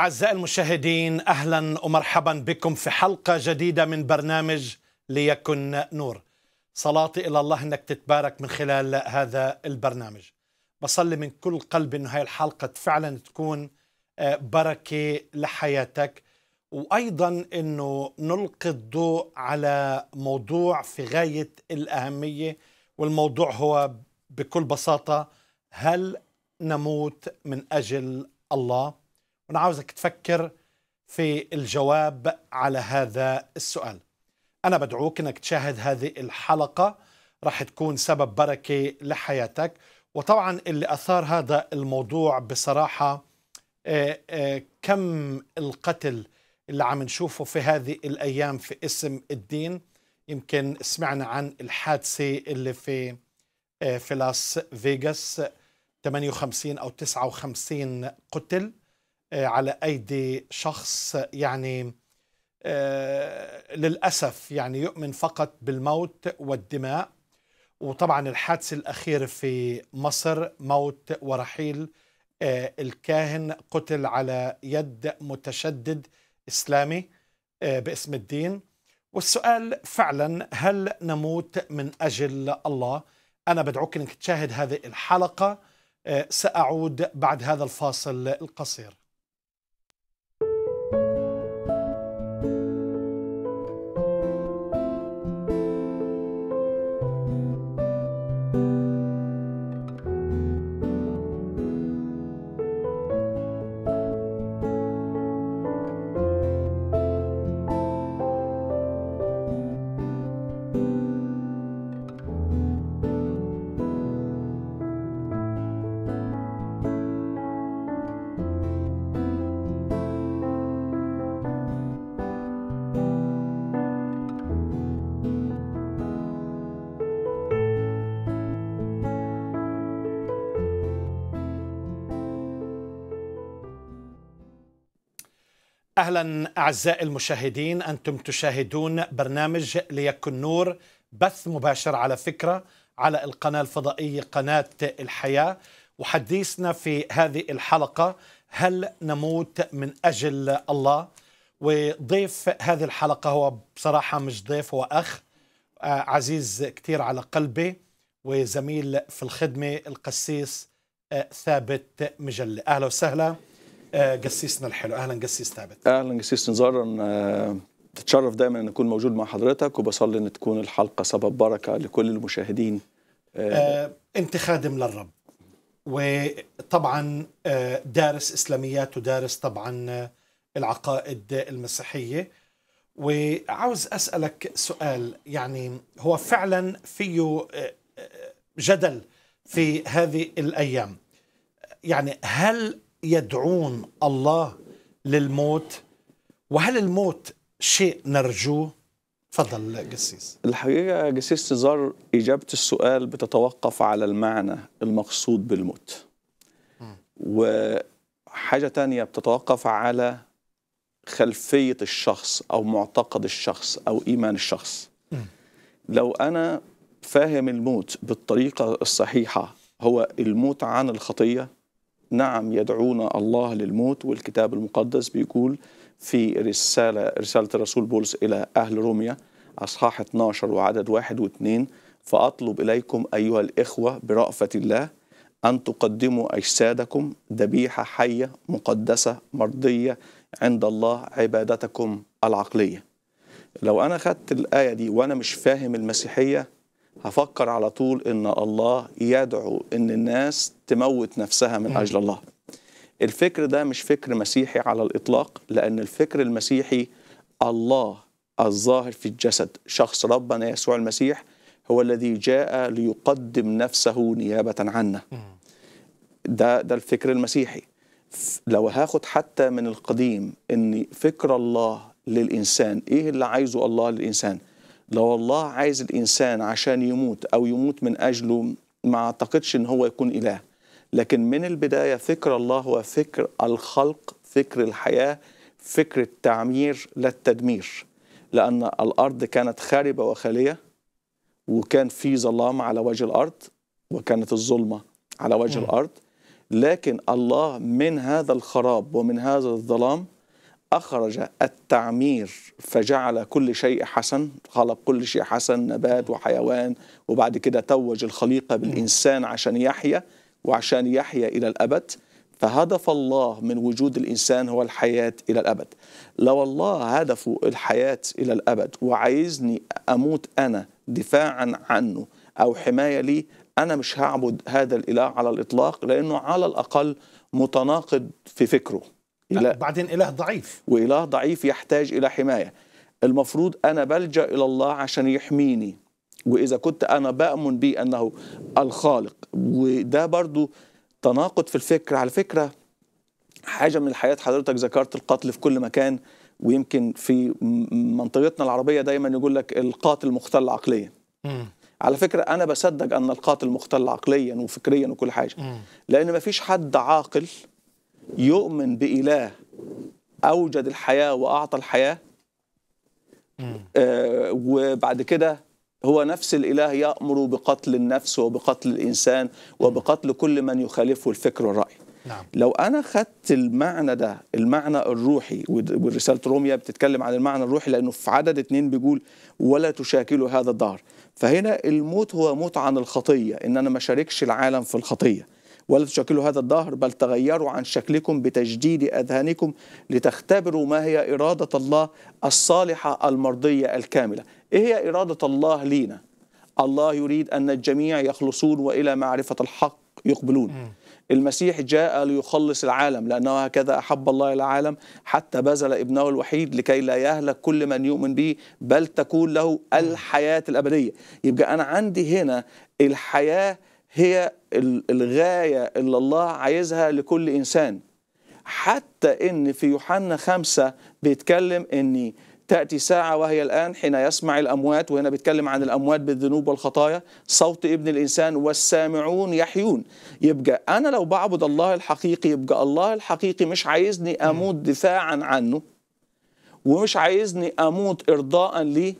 أعزائي المشاهدين أهلا ومرحبا بكم في حلقة جديدة من برنامج ليكن نور. صلاتي إلى الله أنك تتبارك من خلال هذا البرنامج. بصلي من كل قلب أن هاي الحلقة فعلا تكون آه، بركة لحياتك. وأيضا أنه نلقي الضوء على موضوع في غاية الأهمية والموضوع هو بكل بساطة هل نموت من أجل الله؟ وأنا عاوزك تفكر في الجواب على هذا السؤال. أنا بدعوك أنك تشاهد هذه الحلقة راح تكون سبب بركة لحياتك. وطبعا اللي أثار هذا الموضوع بصراحة آه، آه، كم القتل اللي عم نشوفه في هذه الأيام في اسم الدين. يمكن سمعنا عن الحادثة اللي في آه، في لاس فيغاس 58 أو 59 قتل. على أيدي شخص يعني آه، للأسف يعني يؤمن فقط بالموت والدماء. وطبعا الحادث الأخير في مصر موت ورحيل آه، الكاهن قتل على يد متشدد إسلامي آه، باسم الدين. والسؤال فعلا هل نموت من أجل الله؟ أنا بدعوك أنك تشاهد هذه الحلقة. سأعود بعد هذا الفاصل القصير. أهلا أعزائي المشاهدين أنتم تشاهدون برنامج ليكن نور بث مباشر على فكرة على القناة الفضائية قناة الحياة. وحديثنا في هذه الحلقة هل نموت من أجل الله؟ وضيف هذه الحلقة هو بصراحة مش ضيف هو أخ آه، عزيز كثير على قلبي وزميل في الخدمة القسيس آه، ثابت مجلة. أهلا وسهلا. آه، قسيسنا الحلو. أهلا قسيس ثابت. أهلا قسيس نزار. أنا تتشرف دايما إن اكون موجود مع حضرتك وبصلي إن تكون الحلقة سبب بركة لكل المشاهدين. آه أنت خادم للرب وطبعا آه، دارس إسلاميات ودارس طبعا آه، العقائد المسيحية. وعاوز أسألك سؤال يعني هو فعلا فيه جدل في هذه الأيام. يعني هل يدعون الله للموت؟ وهل الموت شيء نرجوه؟ تفضل قسيس الحقيقة قسيس تزار إجابة السؤال بتتوقف على المعنى المقصود بالموت. وحاجة تانية بتتوقف على خلفية الشخص أو معتقد الشخص أو إيمان الشخص. لو أنا فاهم الموت بالطريقة الصحيحة هو الموت عن الخطية؟ نعم يدعونا الله للموت والكتاب المقدس بيقول في رسالة رسالة الرسول بولس إلى أهل روميا أصحاح 12 وعدد واحد واثنين فأطلب إليكم أيها الإخوة برأفة الله أن تقدموا أجسادكم ذبيحة حية مقدسة مرضية عند الله عبادتكم العقلية. لو أنا خدت الآية دي وأنا مش فاهم المسيحية هفكر على طول إن الله يدعو إن الناس تموت نفسها من أجل الله. الفكر ده مش فكر مسيحي على الإطلاق لأن الفكر المسيحي الله الظاهر في الجسد. شخص ربنا يسوع المسيح هو الذي جاء ليقدم نفسه نيابة عنا ده ده الفكر المسيحي. لو هاخد حتى من القديم إن فكر الله للإنسان إيه اللي عايزه الله للإنسان؟ لو الله عايز الإنسان عشان يموت أو يموت من أجله ما أعتقدش إن هو يكون إله. لكن من البداية فكر الله هو فكر الخلق فكر الحياة فكر التعمير لا التدمير لأن الأرض كانت خاربة وخالية وكان في ظلام على وجه الأرض وكانت الظلمة على وجه م. الأرض. لكن الله من هذا الخراب ومن هذا الظلام أخرج التعمير فجعل كل شيء حسن خلق كل شيء حسن نبات وحيوان وبعد كده توج الخليقة بالإنسان عشان يحيا وعشان يحيا إلى الأبد. فهدف الله من وجود الإنسان هو الحياة إلى الأبد. لو الله هدفه الحياة إلى الأبد وعايزني أموت أنا دفاعا عنه أو حماية لي أنا مش هعبد هذا الإله على الإطلاق لأنه على الأقل متناقض في فكره. لا. بعدين إله ضعيف. وإله ضعيف يحتاج إلى حماية. المفروض أنا بلجأ إلى الله عشان يحميني. وإذا كنت أنا بأمن به أنه الخالق. وده برضو تناقض في الفكر. على فكرة حاجة من الحياة حضرتك ذكرت القتل في كل مكان. ويمكن في منطقتنا العربية دايما يقول لك القاتل مختل عقليا. على فكرة أنا بصدق أن القاتل مختل عقليا وفكريا وكل حاجة. لأن مفيش حد عاقل يؤمن بإله أوجد الحياة وأعطى الحياة. آه، وبعد كده هو نفس الإله يأمر بقتل النفس وبقتل الإنسان وبقتل كل من يخالفه الفكر والرأي. نعم. لو أنا خدت المعنى ده المعنى الروحي ورسالة روميا بتتكلم عن المعنى الروحي لأنه في عدد اتنين بيقول ولا تشاكلوا هذا الدهر. فهنا الموت هو موت عن الخطية إن أنا ما شاركش العالم في الخطية. ولا تشاكلوا هذا الدهر بل تغيروا عن شكلكم بتجديد أذهانكم لتختبروا ما هي إرادة الله الصالحة المرضية الكاملة. إيه هي إرادة الله لينا؟ الله يريد أن الجميع يخلصون وإلى معرفة الحق يقبلون. المسيح جاء ليخلص العالم لأنه هكذا أحب الله العالم حتى بذل ابنه الوحيد لكي لا يهلك كل من يؤمن به بل تكون له الحياة الأبدية. يبقى أنا عندي هنا الحياة هي ال- الغاية اللي الله عايزها لكل إنسان. حتى إن في يوحنا خمسة بيتكلم إن تأتي ساعة وهي الآن حين يسمع الأموات وهنا بيتكلم عن الأموات بالذنوب والخطايا. صوت ابن الإنسان والسامعون يحيون. يبقى أنا لو بعبد الله الحقيقي يبقى الله الحقيقي مش عايزني أموت دفاعا عنه ومش عايزني أموت إرضاء ليه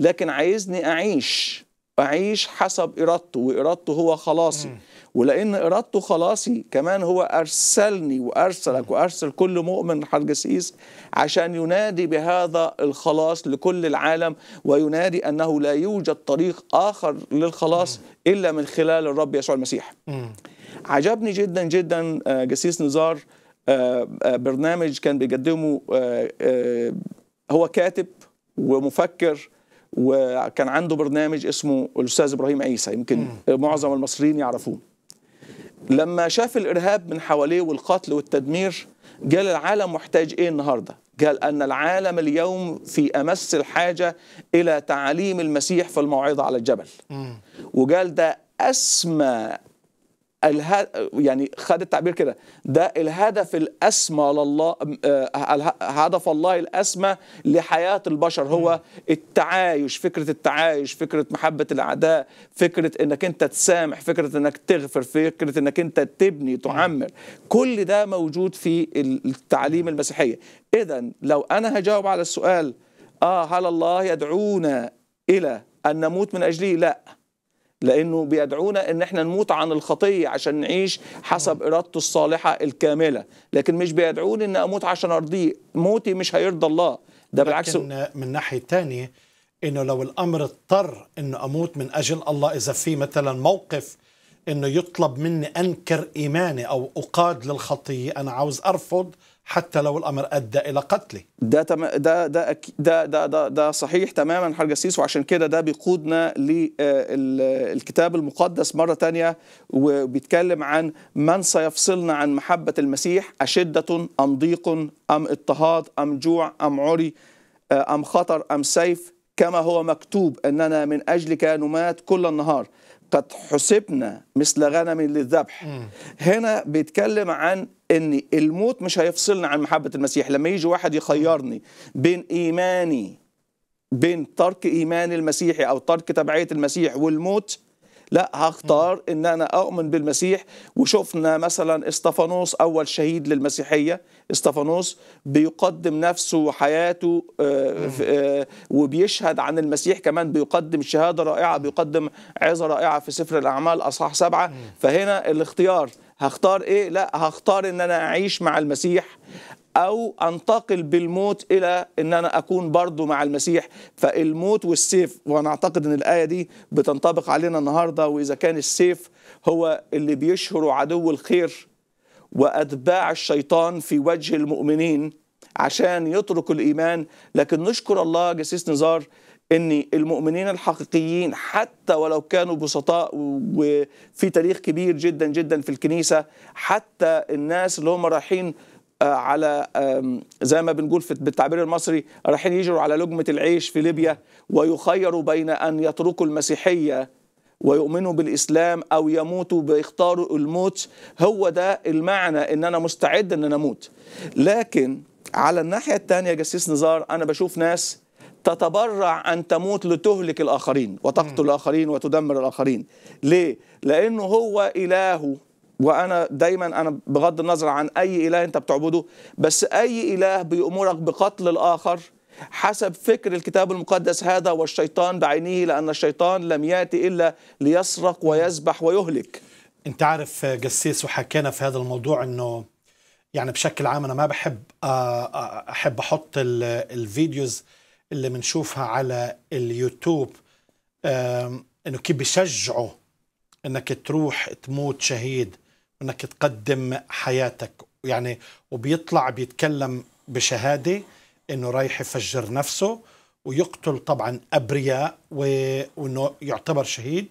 لكن عايزني أعيش. أعيش حسب إرادته وإرادته هو خلاصي. ولأن إرادته خلاصي كمان هو أرسلني وأرسلك وأرسل كل مؤمن حرجسيس عشان ينادي بهذا الخلاص لكل العالم وينادي أنه لا يوجد طريق آخر للخلاص إلا من خلال الرب يسوع المسيح. مم. عجبني جدا جدا آه، جسيس نزار آه، آه، برنامج كان بيقدمه هو كاتب ومفكر وكان عنده برنامج اسمه الأستاذ إبراهيم عيسى يمكن معظم المصريين يعرفوه. لما شاف الإرهاب من حواليه والقتل والتدمير قال العالم محتاج إيه النهارده؟ قال أن العالم اليوم في أمس الحاجة إلى تعاليم المسيح في الموعظة على الجبل. وقال ده أسمى اله... يعني خد التعبير كده. ده الهدف الأسمى لله آه، هدف الله الأسمى لحياة البشر. هو التعايش فكرة التعايش فكرة محبة الأعداء فكرة إنك أنت تسامح فكرة إنك تغفر فكرة إنك أنت تبني تعمر. كل ده موجود في التعليم المسيحية. إذا لو أنا هجاوب على السؤال آه هل الله يدعونا إلى أن نموت من اجله لا. لأنه بيدعونا إن إحنا نموت عن الخطية عشان نعيش حسب إرادته الصالحة الكاملة. لكن مش بيدعوني ان أموت عشان أرضيه. موتي مش هيرضى الله. ده بالعكس. لكن من ناحية تانية إنه لو الأمر اضطر إنه أموت من أجل الله إذا في مثلا موقف إنه يطلب مني أنكر إيماني أو أقاد للخطية أنا عاوز أرفض حتى لو الأمر أدى إلى قتلي ده تم... ده ده ده ده ده, ده صحيح تماما حاج جسيس وعشان كده ده بيقودنا للكتاب المقدس مرة تانية وبيتكلم عن من سيفصلنا عن محبة المسيح. أشدة أم ضيق أم اضطهاد أم جوع أم عري آه، أم خطر أم سيف. كما هو مكتوب أننا من أجلك نمات كل النهار. قد حسبنا مثل غنم للذبح. هنا بيتكلم عن ان الموت مش هيفصلنا عن محبة المسيح. لما يجي واحد يخيرني بين إيماني بين ترك ايماني المسيحي أو ترك تبعية المسيح والموت لا هختار إن أنا أؤمن بالمسيح. وشفنا مثلا إستفانوس أول شهيد للمسيحية. إستفانوس بيقدم نفسه وحياته آه، آه، وبيشهد عن المسيح. كمان بيقدم شهادة رائعة بيقدم عظة رائعة في سفر الأعمال أصحاح سبعة. فهنا الاختيار. هختار إيه؟ لا هختار إن أنا أعيش مع المسيح. أو أنتقل بالموت إلى إن أنا أكون برضو مع المسيح. فالموت والسيف وأنا أعتقد إن الآية دي بتنطبق علينا النهارده وإذا كان السيف هو اللي بيشهر عدو الخير وأتباع الشيطان في وجه المؤمنين عشان يتركوا الإيمان. لكن نشكر الله جسيس نزار إن المؤمنين الحقيقيين حتى ولو كانوا بسطاء وفي تاريخ كبير جدا جدا في الكنيسة حتى الناس اللي هم رايحين على زي ما بنقول بالتعبير المصري رايحين يجروا على لقمة العيش في ليبيا ويخيروا بين أن يتركوا المسيحية ويؤمنوا بالإسلام أو يموتوا بيختاروا الموت. هو ده المعنى إن أنا مستعد إن أنا أموت. لكن على الناحية الثانية جسيس نزار أنا بشوف ناس تتبرع أن تموت لتهلك الآخرين وتقتل الآخرين وتدمر الآخرين. ليه؟ لأنه هو اله وأنا دايما أنا بغض النظر عن أي إله أنت بتعبده بس أي إله بيأمرك بقتل الآخر حسب فكر الكتاب المقدس هذا والشيطان بعينه لأن الشيطان لم يأتي إلا ليسرق ويذبح ويهلك. أنت عارف جسيس وحكينا في هذا الموضوع إنه يعني بشكل عام أنا ما بحب أحب أحط الفيديوز اللي بنشوفها على اليوتيوب إنه كيف بيشجعوا إنك تروح تموت شهيد. إنك تقدم حياتك. يعني وبيطلع بيتكلم بشهادة إنه رايح يفجر نفسه ويقتل طبعا أبرياء وإنه يعتبر شهيد.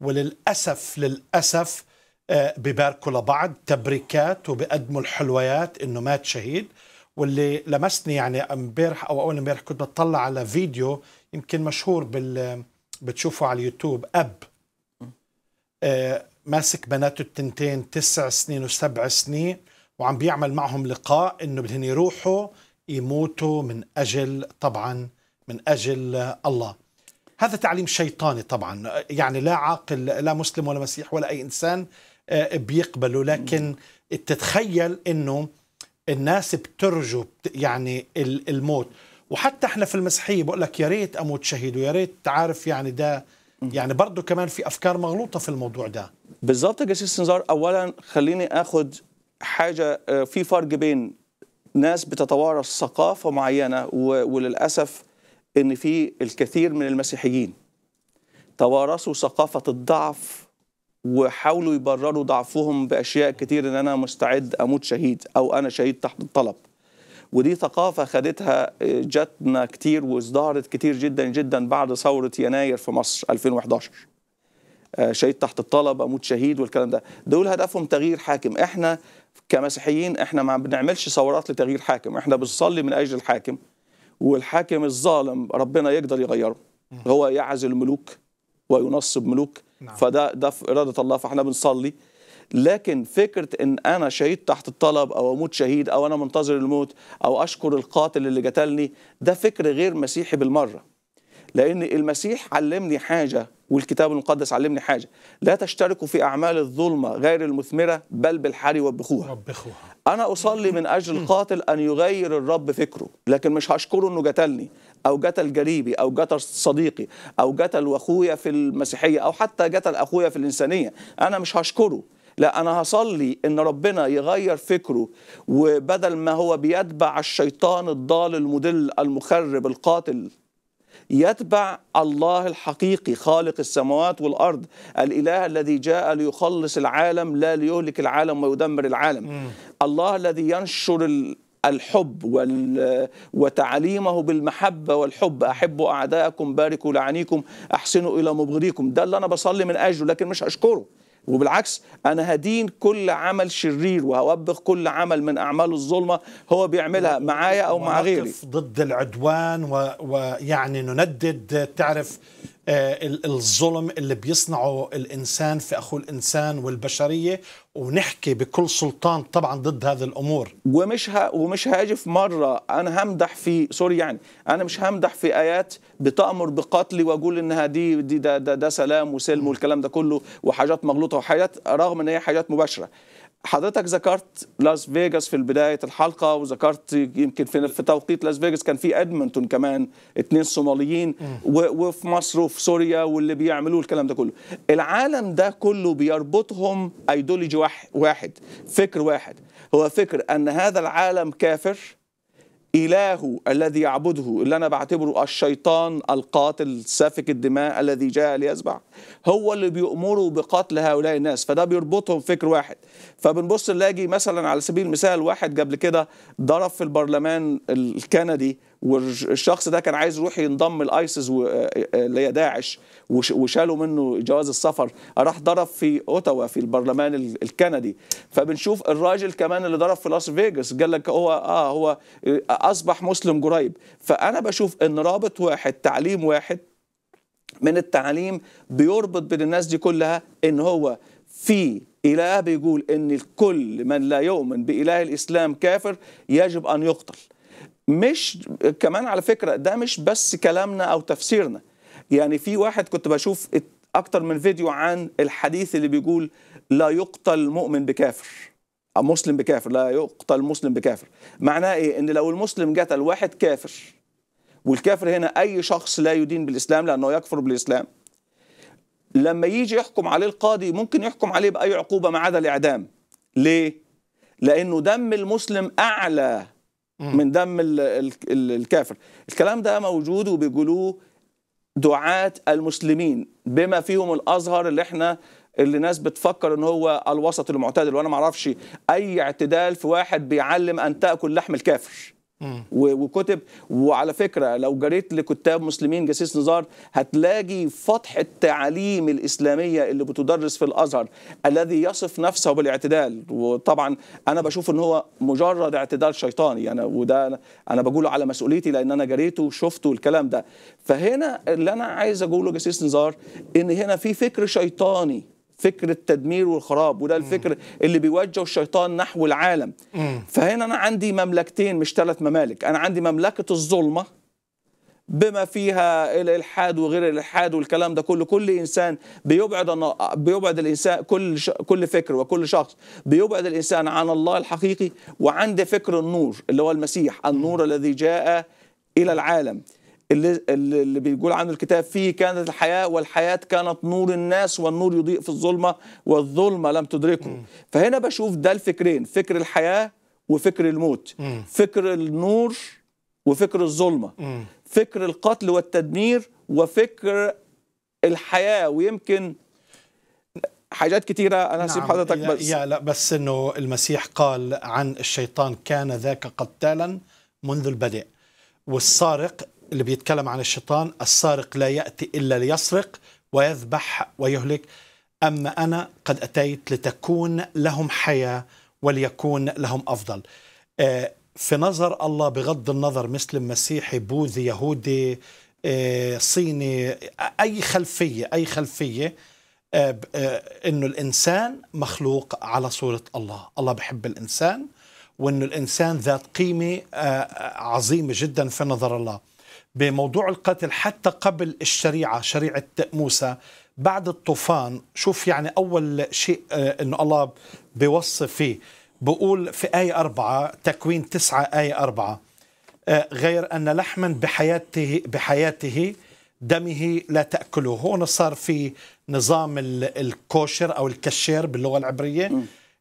وللأسف للأسف بباركوا لبعض تبريكات وبقدموا الحلويات إنه مات شهيد. واللي لمسني يعني امبارح أو أول امبارح كنت بطلع على فيديو يمكن مشهور بال بتشوفه على اليوتيوب أب. آه ماسك بناته التنتين تسع سنين وسبع سنين وعم بيعمل معهم لقاء إنه بدهن يروحوا يموتوا من أجل طبعا من أجل الله. هذا تعليم شيطاني طبعا يعني لا عاقل لا مسلم ولا مسيح ولا أي إنسان آه بيقبله. لكن تتخيل إنه الناس بترجو يعني الموت. وحتى إحنا في المسيحية بقول لك يا ريت أموت شهيد ويا ريت تعرف يعني ده يعني برضه كمان في أفكار مغلوطة في الموضوع ده. بالظبط يا جسيس نزار اولا خليني اخد حاجة في فرق بين ناس بتتوارث ثقافه معينة وللأسف إن في الكثير من المسيحيين توارثوا ثقافة الضعف وحاولوا يبرروا ضعفهم بأشياء كتير إن أنا مستعد أموت شهيد أو أنا شهيد تحت الطلب. ودي ثقافة خدتها جاتنا كتير وازدهرت كتير جدا جدا بعد ثورة يناير في مصر 2011 شهيد تحت الطلب أموت شهيد والكلام ده. دول هدفهم تغيير حاكم. إحنا كمسيحيين إحنا ما بنعملش ثورات لتغيير حاكم. إحنا بنصلي من أجل الحاكم والحاكم الظالم ربنا يقدر يغيره. هو يعزل ملوك وينصب ملوك. نعم. فده ده في إرادة الله فإحنا بنصلي. لكن فكرة إن أنا شهيد تحت الطلب أو أموت شهيد أو أنا منتظر الموت أو أشكر القاتل اللي قتلني ده فكر غير مسيحي بالمرة. لأن المسيح علمني حاجة والكتاب المقدس علمني حاجة. لا تشتركوا في أعمال الظلمة غير المثمرة بل بالحري وبخوها وبخوها أنا أصلي من أجل القاتل أن يغير الرب فكره لكن مش هشكره إنه قتلني أو قتل قريبي أو قتل صديقي أو قتل أخويا في المسيحية أو حتى قتل أخويا في الإنسانية. أنا مش هشكره. لا أنا هصلي إن ربنا يغير فكره وبدل ما هو بيتبع الشيطان الضال المدل المخرب القاتل يتبع الله الحقيقي خالق السماوات والأرض الإله الذي جاء ليخلص العالم لا ليهلك العالم ويدمر العالم. م. الله الذي ينشر الحب وال... وتعليمه بالمحبة والحب. أحبوا أعداءكم باركوا لعنيكم أحسنوا إلى مبغضيكم. ده اللي أنا بصلي من أجله لكن مش هشكره وبالعكس أنا هدين كل عمل شرير وهوبخ كل عمل من أعمال الظلمة هو بيعملها معايا أو مع غيري. ضد العدوان و... ويعني نندد تعرف الظلم اللي بيصنعه الإنسان في أخو الإنسان والبشرية ونحكي بكل سلطان طبعا ضد هذه الأمور. ومش ها ومش هاجي في مرة. أنا همدح في سوري يعني أنا مش همدح في آيات بتأمر بقتلي وأقول انها دي دي ده, ده, ده سلام وسلم والكلام ده كله وحاجات مغلوطة وحاجات رغم إن هي حاجات مباشرة. حضرتك ذكرت لاس فيجاس في بداية الحلقة وذكرت يمكن في, في توقيت لاس فيجاس كان في ادمنتون كمان اتنين صوماليين وفي مصر وفي سوريا واللي بيعملوه الكلام ده كله. العالم ده كله بيربطهم ايديولوجي واحد, واحد فكر واحد. هو فكر أن هذا العالم كافر إلهه الذي يعبده اللي أنا بعتبره الشيطان القاتل سافك الدماء الذي جاء ليذبح هو اللي بيأمره بقتل هؤلاء الناس فده بيربطهم فكر واحد. فبنبص نلاقي مثلا على سبيل المثال واحد قبل كده ضرب في البرلمان الكندي والشخص ده كان عايز يروح ينضم الايسس و- اللي هي داعش وش- وشالوا منه جواز السفر راح ضرب في أوتاوا في البرلمان ال- الكندي. فبنشوف الراجل كمان اللي ضرب في لاس فيجاس قال لك هو آه هو أصبح مسلم قريب. فأنا بشوف إن رابط واحد تعليم واحد من التعليم بيربط بين الناس دي كلها إن هو في إله بيقول إن الكل من لا يؤمن بإله الإسلام كافر يجب أن يقتل. مش كمان على فكرة ده مش بس كلامنا أو تفسيرنا. يعني في واحد كنت بشوف أكتر من فيديو عن الحديث اللي بيقول لا يقتل مؤمن بكافر أو مسلم بكافر لا يقتل مسلم بكافر. معناه إيه؟ إن لو المسلم قتل واحد كافر والكافر هنا أي شخص لا يدين بالإسلام لأنه يكفر بالإسلام لما يجي يحكم عليه القاضي ممكن يحكم عليه بأي عقوبة ما عدا الإعدام. ليه؟ لأنه دم المسلم أعلى من دم ال- ال- ال- الكافر. الكلام ده موجود وبيقولوه دعاة المسلمين بما فيهم الأزهر اللي إحنا اللي ناس بتفكر إن هو الوسط المعتدل. وأنا ما أعرفش أي اعتدال في واحد بيعلم أن تأكل لحم الكافر. وكتب وعلى فكرة لو جريت لكتاب مسلمين جسيس نزار هتلاقي فتح التعاليم الإسلامية اللي بتدرس في الأزهر الذي يصف نفسه بالاعتدال. وطبعا أنا بشوف إن هو مجرد اعتدال شيطاني. يعني وده أنا بقوله على مسؤوليتي لأن أنا جريته وشفته الكلام ده. فهنا اللي أنا عايز أقوله جسيس نزار إن هنا في فكر شيطاني فكر التدمير والخراب وده الفكر اللي بيوجه الشيطان نحو العالم. فهنا أنا عندي مملكتين مش ثلاث ممالك. أنا عندي مملكة الظلمة بما فيها الإلحاد وغير الإلحاد والكلام ده كله. كل إنسان بيبعد بيبعد الإنسان كل ش... كل فكر وكل شخص بيبعد الإنسان عن الله الحقيقي. وعند فكر النور اللي هو المسيح النور الذي جاء إلى العالم. اللي اللي بيقول عنه الكتاب فيه كانت الحياة والحياة كانت نور الناس والنور يضيء في الظلمة والظلمة لم تدركه. فهنا بشوف ده الفكرين فكر الحياة وفكر الموت. فكر النور وفكر الظلمة. فكر القتل والتدمير وفكر الحياة. ويمكن حاجات كتيرة أنا هسيب نعم، حضرتك بس. يا لا بس إنه المسيح قال عن الشيطان كان ذاك قتالا منذ البدء. والسارق اللي بيتكلم عن الشيطان السارق لا يأتي إلا ليسرق ويذبح ويهلك. أما أنا قد أتيت لتكون لهم حياة وليكون لهم أفضل. آه، في نظر الله بغض النظر مسلم مسيحي بوذي يهودي آه، صيني أي خلفية أي خلفية آه، إنه الإنسان مخلوق على صورة الله، الله بحب الإنسان وإنه الإنسان ذات قيمة آه، عظيمة جدا في نظر الله. بموضوع القتل حتى قبل الشريعة شريعة موسى بعد الطوفان شوف يعني أول شيء آه، إنه الله بيوصف فيه. بقول في آية أربعة تكوين تسعة آية أربعة آه، غير أن لحما بحياته بحياته دمه لا تأكله. هون صار في نظام ال- الكوشر أو الكشير باللغة العبرية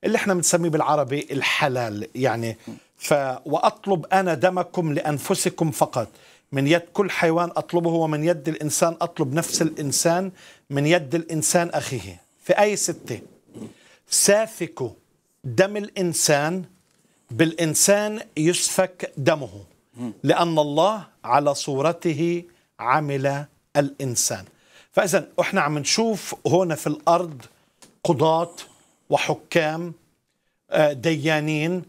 اللي إحنا بنسميه بالعربي الحلال يعني. ف وأطلب أنا دمكم لأنفسكم فقط. من يد كل حيوان أطلبه ومن يد الإنسان أطلب نفس الإنسان من يد الإنسان أخيه. في آية ستة؟ سافك دم الإنسان بالإنسان يسفك دمه لأن الله على صورته عمل الإنسان. فإذا إحنا عم نشوف هنا في الأرض قضاة وحكام آه، ديانين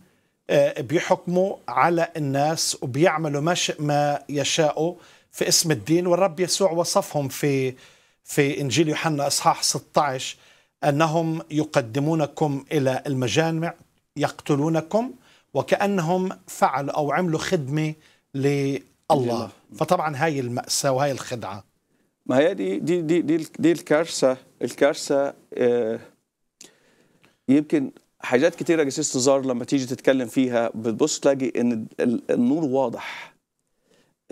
بيحكموا على الناس وبيعملوا ما ما يشاءوا في اسم الدين والرب يسوع وصفهم في في إنجيل يوحنا إصحاح 16 أنهم يقدمونكم إلى المجامع يقتلونكم وكأنهم فعلوا أو عملوا خدمة لله. فطبعا هاي المأساة وهاي الخدعة. ما هي دي دي دي دي, دي الكارثة الكارثة آه، يمكن حاجات كتيرة جسيس تزار لما تيجي تتكلم فيها بتبص تلاقي إن ال- النور واضح.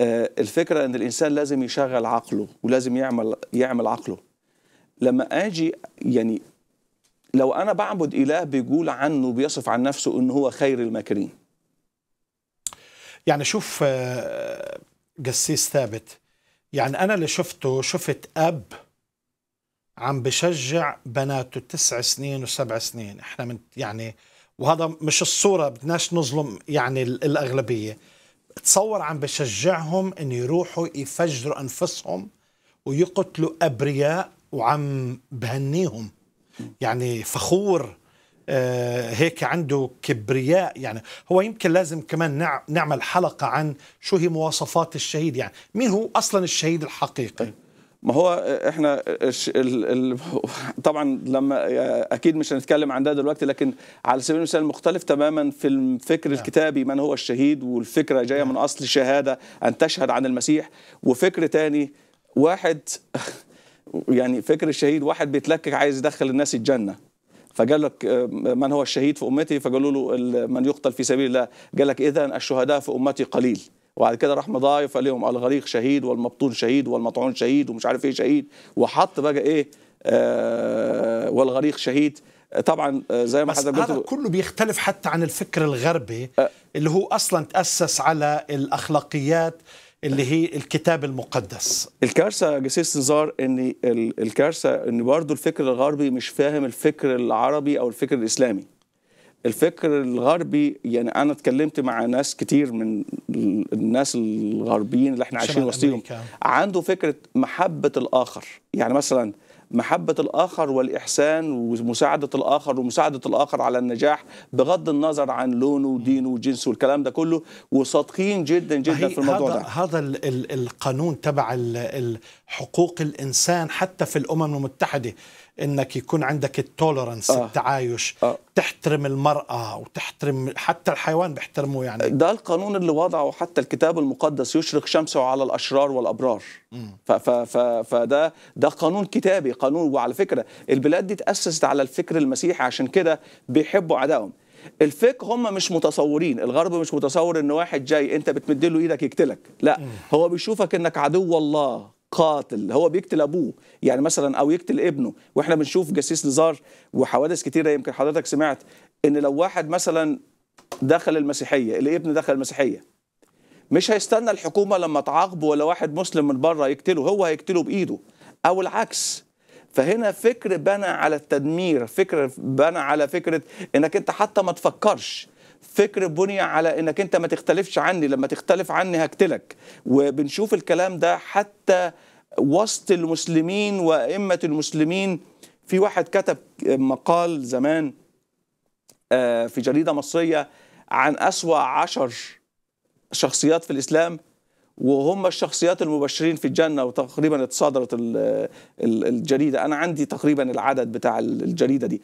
آه، الفكرة إن الإنسان لازم يشغل عقله ولازم يعمل يعمل عقله. لما آجي يعني لو أنا بعبد إله بيقول عنه بيصف عن نفسه ان هو خير الماكرين. يعني شوف آه، قسيس ثابت. يعني أنا اللي شفته شفت أب عم بشجع بناته تسع سنين وسبع سنين. إحنا من يعني وهذا مش الصورة بدناش نظلم يعني ال- الأغلبية. تصور عم بشجعهم إن يروحوا يفجروا أنفسهم ويقتلوا أبرياء وعم بهنيهم. يعني فخور آه، هيك عنده كبرياء. يعني هو يمكن لازم كمان نع- نعمل حلقة عن شو هي مواصفات الشهيد. يعني مين هو أصلا الشهيد الحقيقي؟ ما هو إحنا طبعا لما أكيد مش هنتكلم عن ده دلوقتي لكن على سبيل المثال مختلف تماما في الفكر نعم. الكتابي من هو الشهيد والفكرة جاية من أصل شهادة أن تشهد عن المسيح. وفكر تاني واحد يعني فكر الشهيد واحد بيتلكك عايز يدخل الناس الجنة. فقال لك من هو الشهيد في أمتي؟ فقالوا له من يقتل في سبيل الله. قال لك اذا الشهداء في أمتي قليل. وبعد كده راح مضايف قال لهم الغريق شهيد والمبطون شهيد والمطعون شهيد ومش عارف إيه شهيد. وحط بقى إيه آه والغريق شهيد. طبعا آه، زي ما حضرتك هذا قلت كله بيختلف حتى عن الفكر الغربي أه. اللي هو أصلا تأسس على الأخلاقيات اللي هي الكتاب المقدس. الكارثة جسيس نزار ان ال- الكارثة ان برضه الفكر الغربي مش فاهم الفكر العربي أو الفكر الإسلامي. الفكر الغربي يعني أنا اتكلمت مع ناس كتير من ال- الناس الغربيين اللي إحنا عايشين وسطهم. عنده فكرة محبة الآخر. يعني مثلا محبة الآخر والإحسان ومساعدة الآخر ومساعدة الآخر على النجاح بغض النظر عن لونه ودينه وجنسه والكلام ده كله وصادقين جدا جدا في الموضوع هذا ده. هذا ال- ال- القانون تبع حقوق الإنسان حتى في الأمم المتحدة. إنك يكون عندك التولرنس آه. التعايش آه. تحترم المرأة وتحترم حتى الحيوان بيحترموه يعني. ده القانون اللي وضعه حتى الكتاب المقدس يشرق شمسه على الأشرار والأبرار. ف ف ف فده ده قانون كتابي قانون وعلى فكرة البلاد دي تأسست على الفكر المسيحي عشان كده بيحبوا اعدائهم الفكر هم مش متصورين الغرب مش متصور إن واحد جاي أنت بتمد له إيدك يقتلك لا هو بيشوفك إنك عدو الله. قاتل هو بيقتل أبوه يعني مثلا أو يقتل ابنه. وإحنا بنشوف جسيس نزار وحوادث كتيرة يمكن حضرتك سمعت إن لو واحد مثلا دخل المسيحية الابن دخل المسيحية مش هيستنى الحكومة لما تعاقبه ولا واحد مسلم من بره يقتله هو هيقتله بإيده أو العكس. فهنا فكر بنى على التدمير فكر بنى على فكرة إنك أنت حتى ما تفكرش. فكر بني على إنك أنت ما تختلفش عني. لما تختلف عني هقتلك. وبنشوف الكلام ده حتى وسط المسلمين وأئمة المسلمين. في واحد كتب مقال زمان آه، في جريدة مصرية عن أسوأ عشر شخصيات في الإسلام. وهم الشخصيات المبشرين في الجنة وتقريبا اتصدرت ال- الجريدة. أنا عندي تقريبا العدد بتاع ال- الجريدة دي.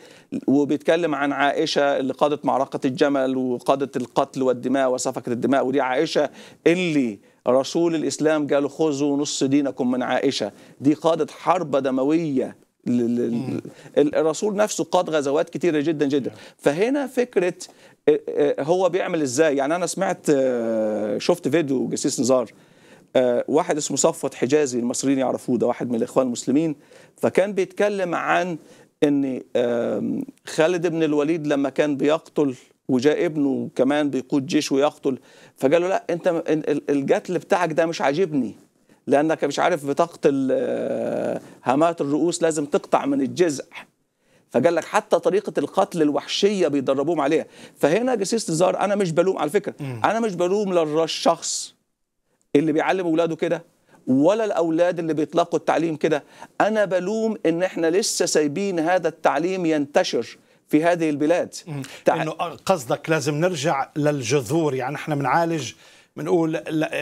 وبيتكلم عن عائشة اللي قادت معركة الجمل وقادت القتل والدماء وسفكت الدماء ودي عائشة اللي رسول الإسلام قالوا خذوا نص دينكم من عائشة. دي قادت حرب دموية الرسول نفسه قاد غزوات كتيرة جدا جدا. فهنا فكرة هو بيعمل إزاي؟ يعني أنا سمعت آه، شفت فيديو جسيس نزار آه، واحد اسمه صفوت حجازي المصريين يعرفوه ده واحد من الإخوان المسلمين. فكان بيتكلم عن إن خالد بن الوليد لما كان بيقتل وجاء ابنه كمان بيقود جيش ويقتل فقال له لا أنت ال- ال- القتل بتاعك ده مش عاجبني لأنك مش عارف بتقتل آه، هامات الرؤوس لازم تقطع من الجذع فقال لك حتى طريقة القتل الوحشية بيدربوهم عليها. فهنا جسيس نزار أنا مش بلوم على فكرة أنا مش بلوم للشخص اللي بيعلم أولاده كده ولا الأولاد اللي بيطلقوا التعليم كده. أنا بلوم إن إحنا لسه سايبين هذا التعليم ينتشر في هذه البلاد. تع- إنه قصدك لازم نرجع للجذور يعني إحنا بنعالج بنقول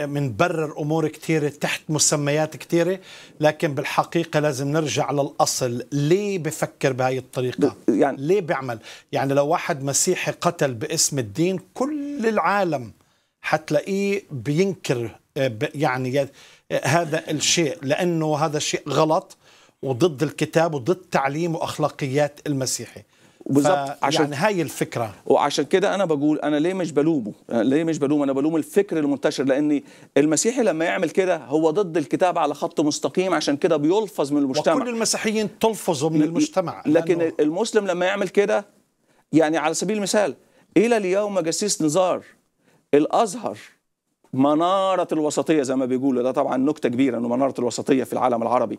بنبرر أمور كثيره تحت مسميات كثيره لكن بالحقيقة لازم نرجع للأصل. ليه بفكر بهاي الطريقة؟ يعني- ليه بيعمل يعني لو واحد مسيحي قتل باسم الدين كل العالم حتلاقيه بينكر آه، يعني هذا الشيء لأنه هذا شيء غلط وضد الكتاب وضد تعليم وأخلاقيات المسيحي. بالظبط عشان يعني هاي الفكرة. وعشان كده أنا بقول أنا ليه مش بلومه؟ ليه مش بلومه أنا بلوم الفكر المنتشر لأن المسيحي لما يعمل كده هو ضد الكتاب على خط مستقيم عشان كده بيلفظ من المجتمع. وكل المسيحيين تلفظوا من المجتمع. لكن لأنه... المسلم لما يعمل كده يعني على سبيل المثال إلى اليوم جسيس نزار الأزهر منارة الوسطية زي ما بيقولوا ده طبعا نكتة كبيرة إنه منارة الوسطية في العالم العربي.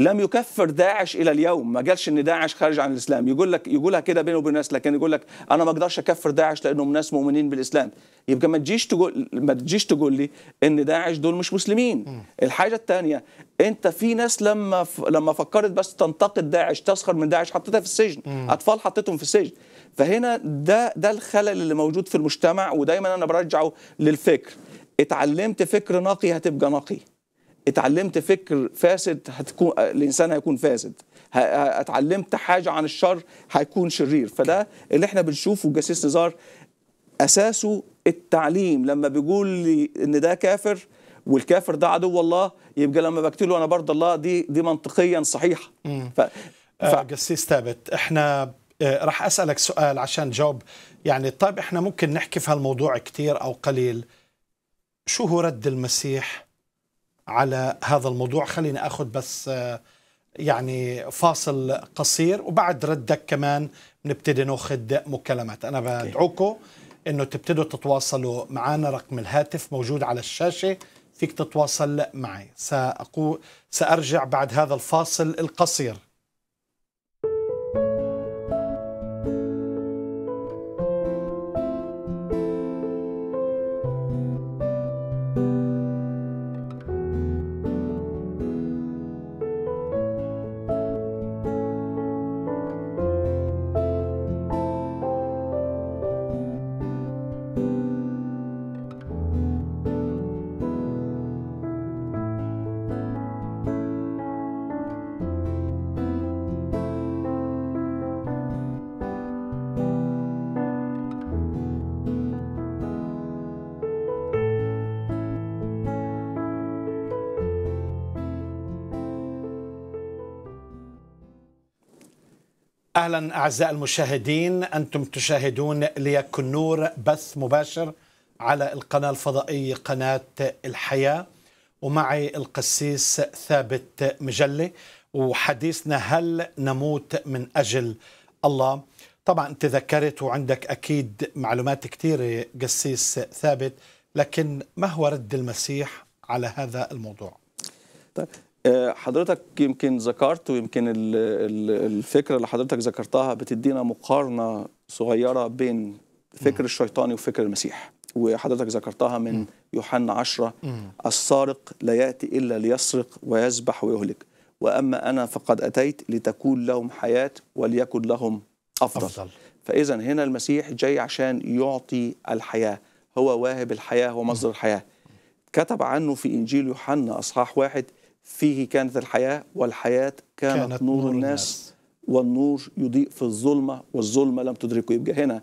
لم يكفر داعش إلى اليوم. ما قالش إن داعش خارج عن الإسلام. يقول لك يقولها كده بينه وبين الناس لكن يقول لك أنا ما أقدرش أكفر داعش لأنهم ناس مؤمنين بالإسلام. يبقى ما تجيش تقول ما تجيش تقول لي إن داعش دول مش مسلمين. الحاجة الثانية أنت في ناس لما ف... لما فكرت بس تنتقد داعش تسخر من داعش حطيتها في السجن. أطفال حطيتهم في السجن. فهنا ده ده الخلل اللي موجود في المجتمع ودايما أنا برجعه للفكر. اتعلمت فكر نقي هتبقى نقي. اتعلمت فكر فاسد هتكون الإنسان هيكون فاسد. اتعلمت حاجة عن الشر هيكون شرير. فده اللي إحنا بنشوفه جسيس نزار. أساسه التعليم. لما بيقول لي إن ده كافر والكافر ده عدو الله يبقى لما بقتله أنا برضه الله دي دي منطقيا صحيحة. ف... ف... جسيس ثابت إحنا راح أسألك سؤال عشان جاوب. يعني طيب إحنا ممكن نحكي في هالموضوع كثير أو قليل. شو هو رد المسيح؟ على هذا الموضوع. خليني أخذ بس يعني فاصل قصير وبعد ردك كمان بنبتدي ناخذ مكالمات. أنا بدعوكم إنه تبتدوا تتواصلوا معنا رقم الهاتف موجود على الشاشة. فيك تتواصل معي. سأقول سأرجع بعد هذا الفاصل القصير. أهلا أعزائي المشاهدين أنتم تشاهدون ليكن نور بث مباشر على القناة الفضائية قناة الحياة. ومعي القسيس ثابت مجلي. وحديثنا هل نموت من أجل الله؟ طبعا انت ذكرت وعندك أكيد معلومات كثيرة قسيس ثابت لكن ما هو رد المسيح على هذا الموضوع؟ طيب حضرتك يمكن ذكرت ويمكن الفكرة اللي حضرتك ذكرتها بتدينا مقارنة صغيرة بين فكر الشيطاني وفكر المسيح وحضرتك ذكرتها من يوحنا عشرة السارق لا يأتي إلا ليسرق ويذبح ويهلك وأما أنا فقد أتيت لتكون لهم حياة وليكن لهم أفضل, أفضل. فإذا هنا المسيح جاي عشان يعطي الحياة هو واهب الحياة ومصدر الحياة. كتب عنه في إنجيل يوحنا أصحاح واحد فيه كانت الحياة والحياة كانت, كانت نور, نور الناس, الناس. والنور يضيء في الظلمة والظلمة لم تدركه. يبقى هنا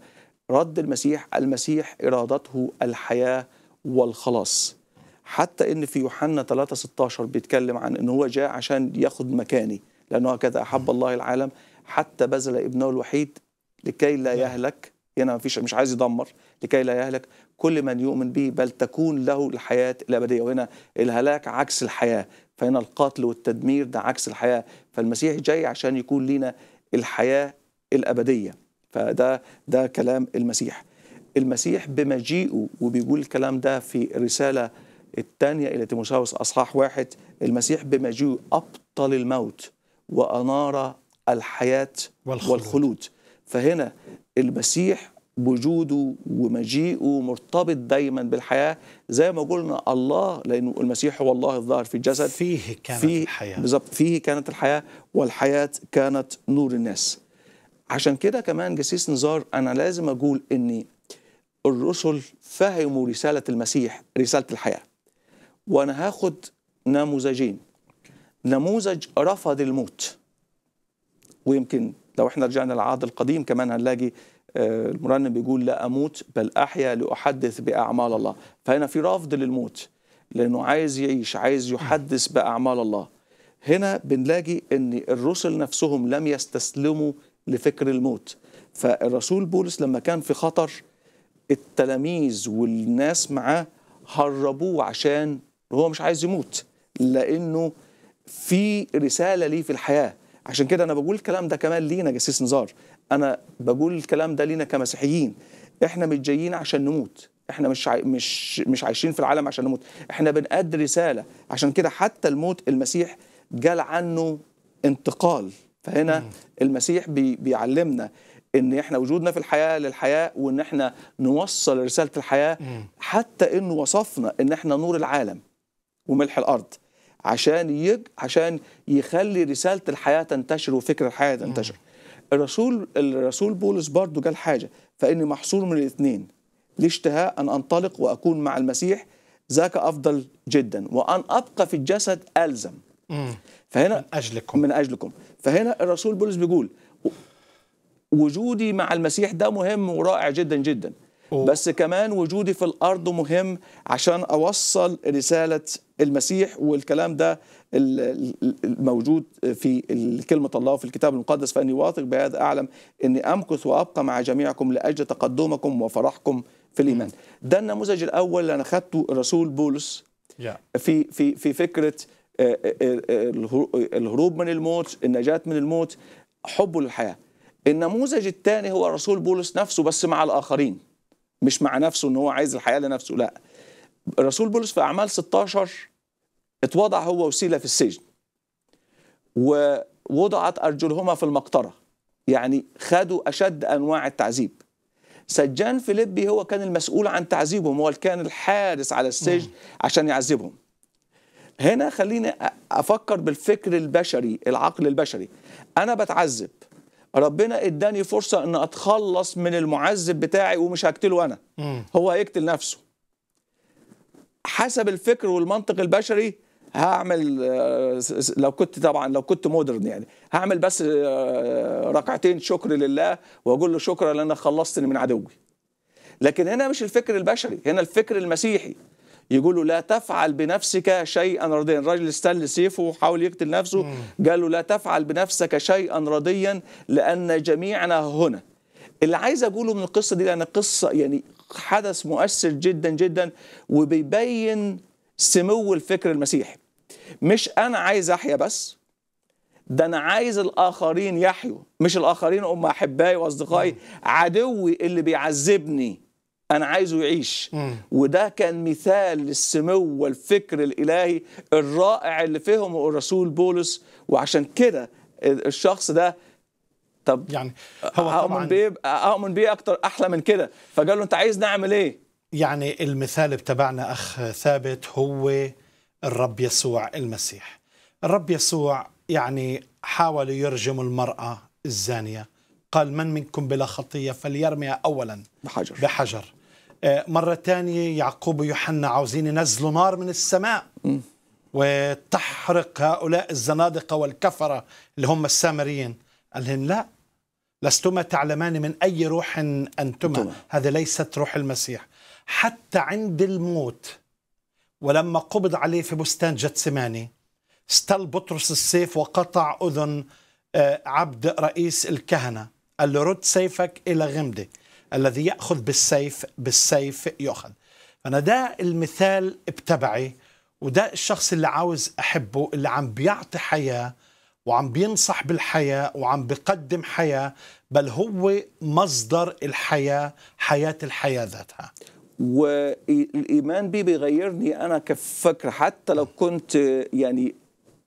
رد المسيح المسيح إرادته الحياة والخلاص. حتى إن في يوحنا 3 16 بيتكلم عن إن هو جاء عشان ياخد مكاني لأنه هكذا أحب الله العالم. حتى بذل ابنه الوحيد لكي لا يهلك. هنا مفيش مش عايز يدمر لكي لا يهلك. كل من يؤمن به بل تكون له الحياة الأبدية. وهنا الهلاك عكس الحياة فهنا القتل والتدمير ده عكس الحياة. فالمسيح جاي عشان يكون لنا الحياة الأبدية. فده ده كلام المسيح. المسيح بمجيئه وبيقول الكلام ده في الرسالة الثانية إلى تيموثاوس أصحاح واحد. المسيح بمجيئه أبطل الموت وأنار الحياة والخلود, والخلود. فهنا المسيح وجوده ومجيئه مرتبط دايما بالحياة. زي ما قلنا الله لأنه المسيح هو الله الظاهر في الجسد. فيه كانت فيه الحياة. بالظبط فيه كانت الحياة والحياة كانت نور الناس. عشان كده كمان جسيس نزار أنا لازم أقول ان الرسل فهموا رسالة المسيح رسالة الحياة. وأنا هاخد نموذجين. نموذج رفض الموت. ويمكن لو إحنا رجعنا للعهد القديم كمان هنلاقي المرنم بيقول لا أموت بل أحيا لأحدث بأعمال الله. فهنا في رفض للموت لأنه عايز يعيش عايز يحدث بأعمال الله. هنا بنلاقي أن الرسل نفسهم لم يستسلموا لفكر الموت. فالرسول بولس لما كان في خطر التلاميذ والناس معاه هربوه عشان هو مش عايز يموت لأنه في رسالة ليه في الحياة. عشان كده أنا بقول الكلام ده كمان لينا جسيس نزار. أنا بقول الكلام ده لينا كمسيحيين. إحنا مش جايين عشان نموت. إحنا مش عاي... مش مش عايشين في العالم عشان نموت. إحنا بنأدي رسالة. عشان كده حتى الموت المسيح جال عنه انتقال. فهنا المسيح بي... بيعلمنا إن إحنا وجودنا في الحياة للحياة وإن إحنا نوصل رسالة الحياة حتى إنه وصفنا إن إحنا نور العالم وملح الأرض. عشان يج... عشان يخلي رسالة الحياة تنتشر وفكر الحياة تنتشر. الرسول الرسول بولس برضه قال حاجة فإني محصور من الاثنين لي اشتهاء أن أنطلق وأكون مع المسيح ذاك أفضل جدا وأن أبقى في الجسد ألزم. مم. فهنا من أجلكم. من أجلكم. فهنا الرسول بولس بيقول وجودي مع المسيح ده مهم ورائع جدا جدا. بس كمان وجودي في الأرض مهم عشان أوصل رسالة المسيح والكلام ده ال- ال- الموجود في كلمة الله وفي الكتاب المقدس. فإني واثق بهذا أعلم إني أمكث وأبقى مع جميعكم لأجل تقدمكم وفرحكم في الإيمان. ده النموذج الأول اللي أنا اخذته الرسول بولس. في في في فكرة آه، آه، آه، الهرو- الهروب من الموت النجاة من الموت حبه للحياة النموذج الثاني هو الرسول بولس نفسه بس مع الآخرين. مش مع نفسه إن هو عايز الحياة لنفسه لا. الرسول بولس في أعمال 16 اتوضع هو وسيلة في السجن ووضعت أرجلهما في المقطرة يعني خدوا أشد أنواع التعذيب. سجان فيليبي هو كان المسؤول عن تعذيبهم هو كان الحارس على السجن عشان يعذبهم. هنا خليني أفكر بالفكر البشري العقل البشري. أنا بتعذب ربنا اداني فرصة إن أتخلص من المعذب بتاعي ومش هقتله أنا. هو هيقتل نفسه. حسب الفكر والمنطق البشري هعمل آه، لو كنت طبعا لو كنت مودرن يعني هعمل بس آه، ركعتين شكر لله وأقول له شكرا لأنك خلصتني من عدوي. لكن هنا مش الفكر البشري هنا الفكر المسيحي. يقول له لا تفعل بنفسك شيئا رديا الراجل استل سيفه وحاول يقتل نفسه. قال له لا تفعل بنفسك شيئا رديا لأن جميعنا هنا. اللي عايز أقوله من القصة دي لأن قصة يعني حدث مؤثر جدا جدا وبيبين سمو الفكر المسيحي. مش أنا عايز أحيا بس ده أنا عايز الآخرين يحيوا. مش الآخرين هم أحبائي وأصدقائي. عدوي اللي بيعذبني أنا عايزه يعيش. وده كان مثال للسمو والفكر الإلهي الرائع اللي فهمه الرسول بولس. وعشان كده الشخص ده طب يعني هو اؤمن بيه أؤمن بيه أكتر أحلى من كده. فقال له أنت عايز نعمل إيه؟ يعني المثال بتبعنا أخ ثابت هو الرب يسوع المسيح. الرب يسوع يعني حاول يرجم المرأة الزانية. قال من منكم بلا خطية فليرميها أولا بحجر. بحجر. مرة تانية يعقوب ويوحنا عاوزين ينزلوا نار من السماء وتحرق هؤلاء الزنادقة والكفرة اللي هم السامريين. قال لهم لا لستما تعلمان من أي روح أنتما. هذا ليست روح المسيح. حتى عند الموت ولما قبض عليه في بستان جتسماني استل بطرس السيف وقطع أذن آه، عبد رئيس الكهنة. قال له رد سيفك إلى غمدة. الذي يأخذ بالسيف بالسيف يؤخذ. فأنا ده المثال بتبعي وده الشخص اللي عاوز أحبه اللي عم بيعطي حياة وعم بينصح بالحياة وعم بيقدم حياة بل هو مصدر الحياة حياة الحياة ذاتها. والايمان بيه بيغيرني أنا كفكر حتى لو كنت يعني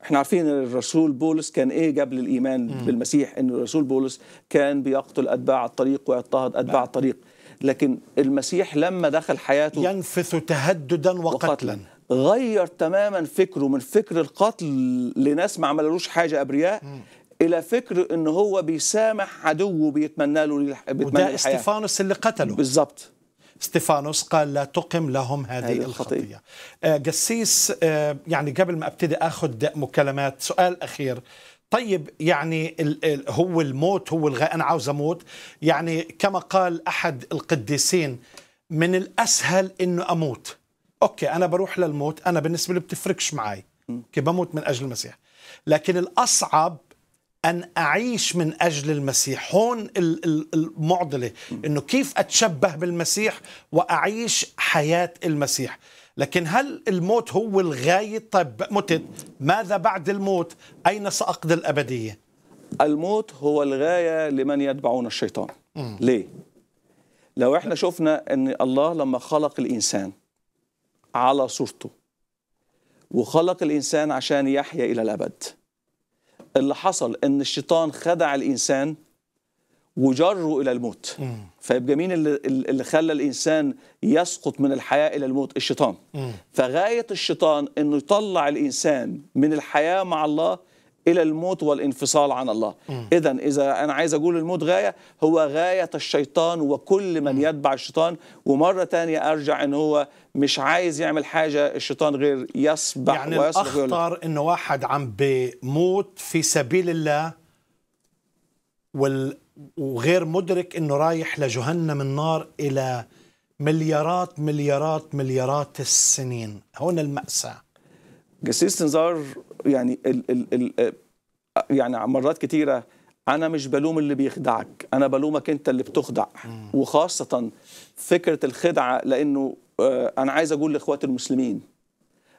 إحنا عارفين إن الرسول بولس كان إيه قبل الايمان بالمسيح إن الرسول بولس كان بيقتل أتباع الطريق ويضطهد أتباع الطريق. لكن المسيح لما دخل حياته ينفث تهددا وقتلا وقتلا. غير تماما فكره من فكر القتل لناس ما عملوش حاجة أبرياء إلى فكر إن هو بيسامح عدوه بيتمنى له بيتمنى وده الحياة. اللي قتله. بالظبط استفانوس قال لا تقم لهم هذه هذه الخطية, الخطية. آه، قسيس آه، يعني قبل ما أبتدي آخذ مكالمات سؤال أخير. طيب يعني ال ال هو الموت هو الغاية أنا عاوز أموت. يعني كما قال أحد القديسين من الأسهل إنه أموت. أوكي أنا بروح للموت أنا بالنسبة لي بتفرقش معي كي بموت من أجل المسيح. لكن الأصعب أن أعيش من أجل المسيح. هون ال- ال- المعضلة أنه كيف أتشبه بالمسيح وأعيش حياة المسيح. لكن هل الموت هو الغاية؟ طيب متت ماذا بعد الموت؟ أين سأقضي الأبدية؟ الموت هو الغاية لمن يتبعون الشيطان. ليه؟ لو إحنا شفنا إن الله لما خلق الإنسان على صورته وخلق الإنسان عشان يحيا إلى الأبد اللي حصل إن الشيطان خدع الإنسان وجره إلى الموت. فيبقى مين اللي, اللي خلى الإنسان يسقط من الحياة إلى الموت؟ الشيطان. فغاية الشيطان إنه يطلع الإنسان من الحياة مع الله إلى الموت والانفصال عن الله. اذا إذا أنا عايز أقول الموت غاية هو غاية الشيطان وكل من يتبع الشيطان. ومرة تانية أرجع إن هو مش عايز يعمل حاجة الشيطان غير يسبح يعني ويقول الأخطر أنه واحد عم بموت في سبيل الله وال... وغير مدرك أنه رايح لجهنم النار إلى مليارات مليارات مليارات السنين. هون المأساة. جسيس نزار يعني ال ال ال يعني مرات كتيرة أنا مش بلوم اللي بيخدعك أنا بلومك أنت اللي بتخدع. وخاصة فكرة الخدعة لأنه آه، أنا عايز أقول لإخواتي المسلمين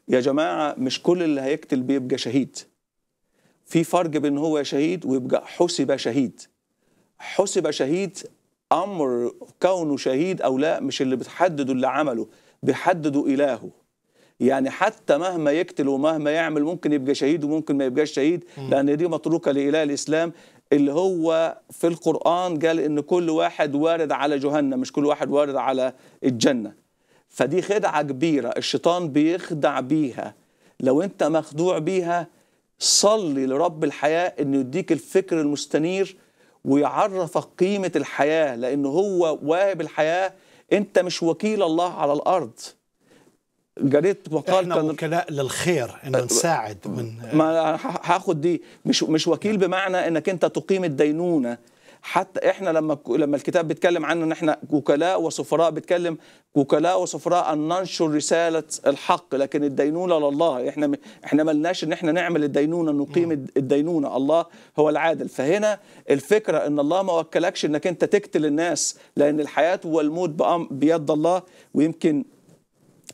يا جماعة مش كل اللي هيقتل بيبقى شهيد. في فرق بين هو شهيد ويبقى حسب شهيد. حسب شهيد أمر كونه شهيد أو لا مش اللي بتحدده اللي عمله بيحدده إلهه. يعني حتى مهما يقتل ومهما يعمل ممكن يبقى شهيد وممكن ما يبقاش شهيد لأن دي متروكة لإله الإسلام. اللي هو في القرآن قال إن كل واحد وارد على جهنم مش كل واحد وارد على الجنة. فدي خدعة كبيرة الشيطان بيخدع بيها. لو أنت مخدوع بيها صلي لرب الحياة إنه يديك الفكر المستنير ويعرفك قيمة الحياة لأنه هو واهب الحياة. أنت مش وكيل الله على الأرض. قريت مقال إحنا كان وكلاء للخير إنه نساعد من ما هاخد دي مش مش وكيل بمعنى إنك أنت تقيم الدينونة. حتى إحنا لما لما الكتاب بيتكلم عننا إن إحنا وكلاء وسفراء بيتكلم وكلاء وسفراء أن ننشر رسالة الحق لكن الدينونة لله. إحنا إحنا ملناش إن إحنا نعمل الدينونة نقيم الد- الدينونة. الله هو العادل. فهنا الفكرة إن الله ما وكلكش إنك أنت تقتل الناس لأن الحياة والموت بأم- بيد الله ويمكن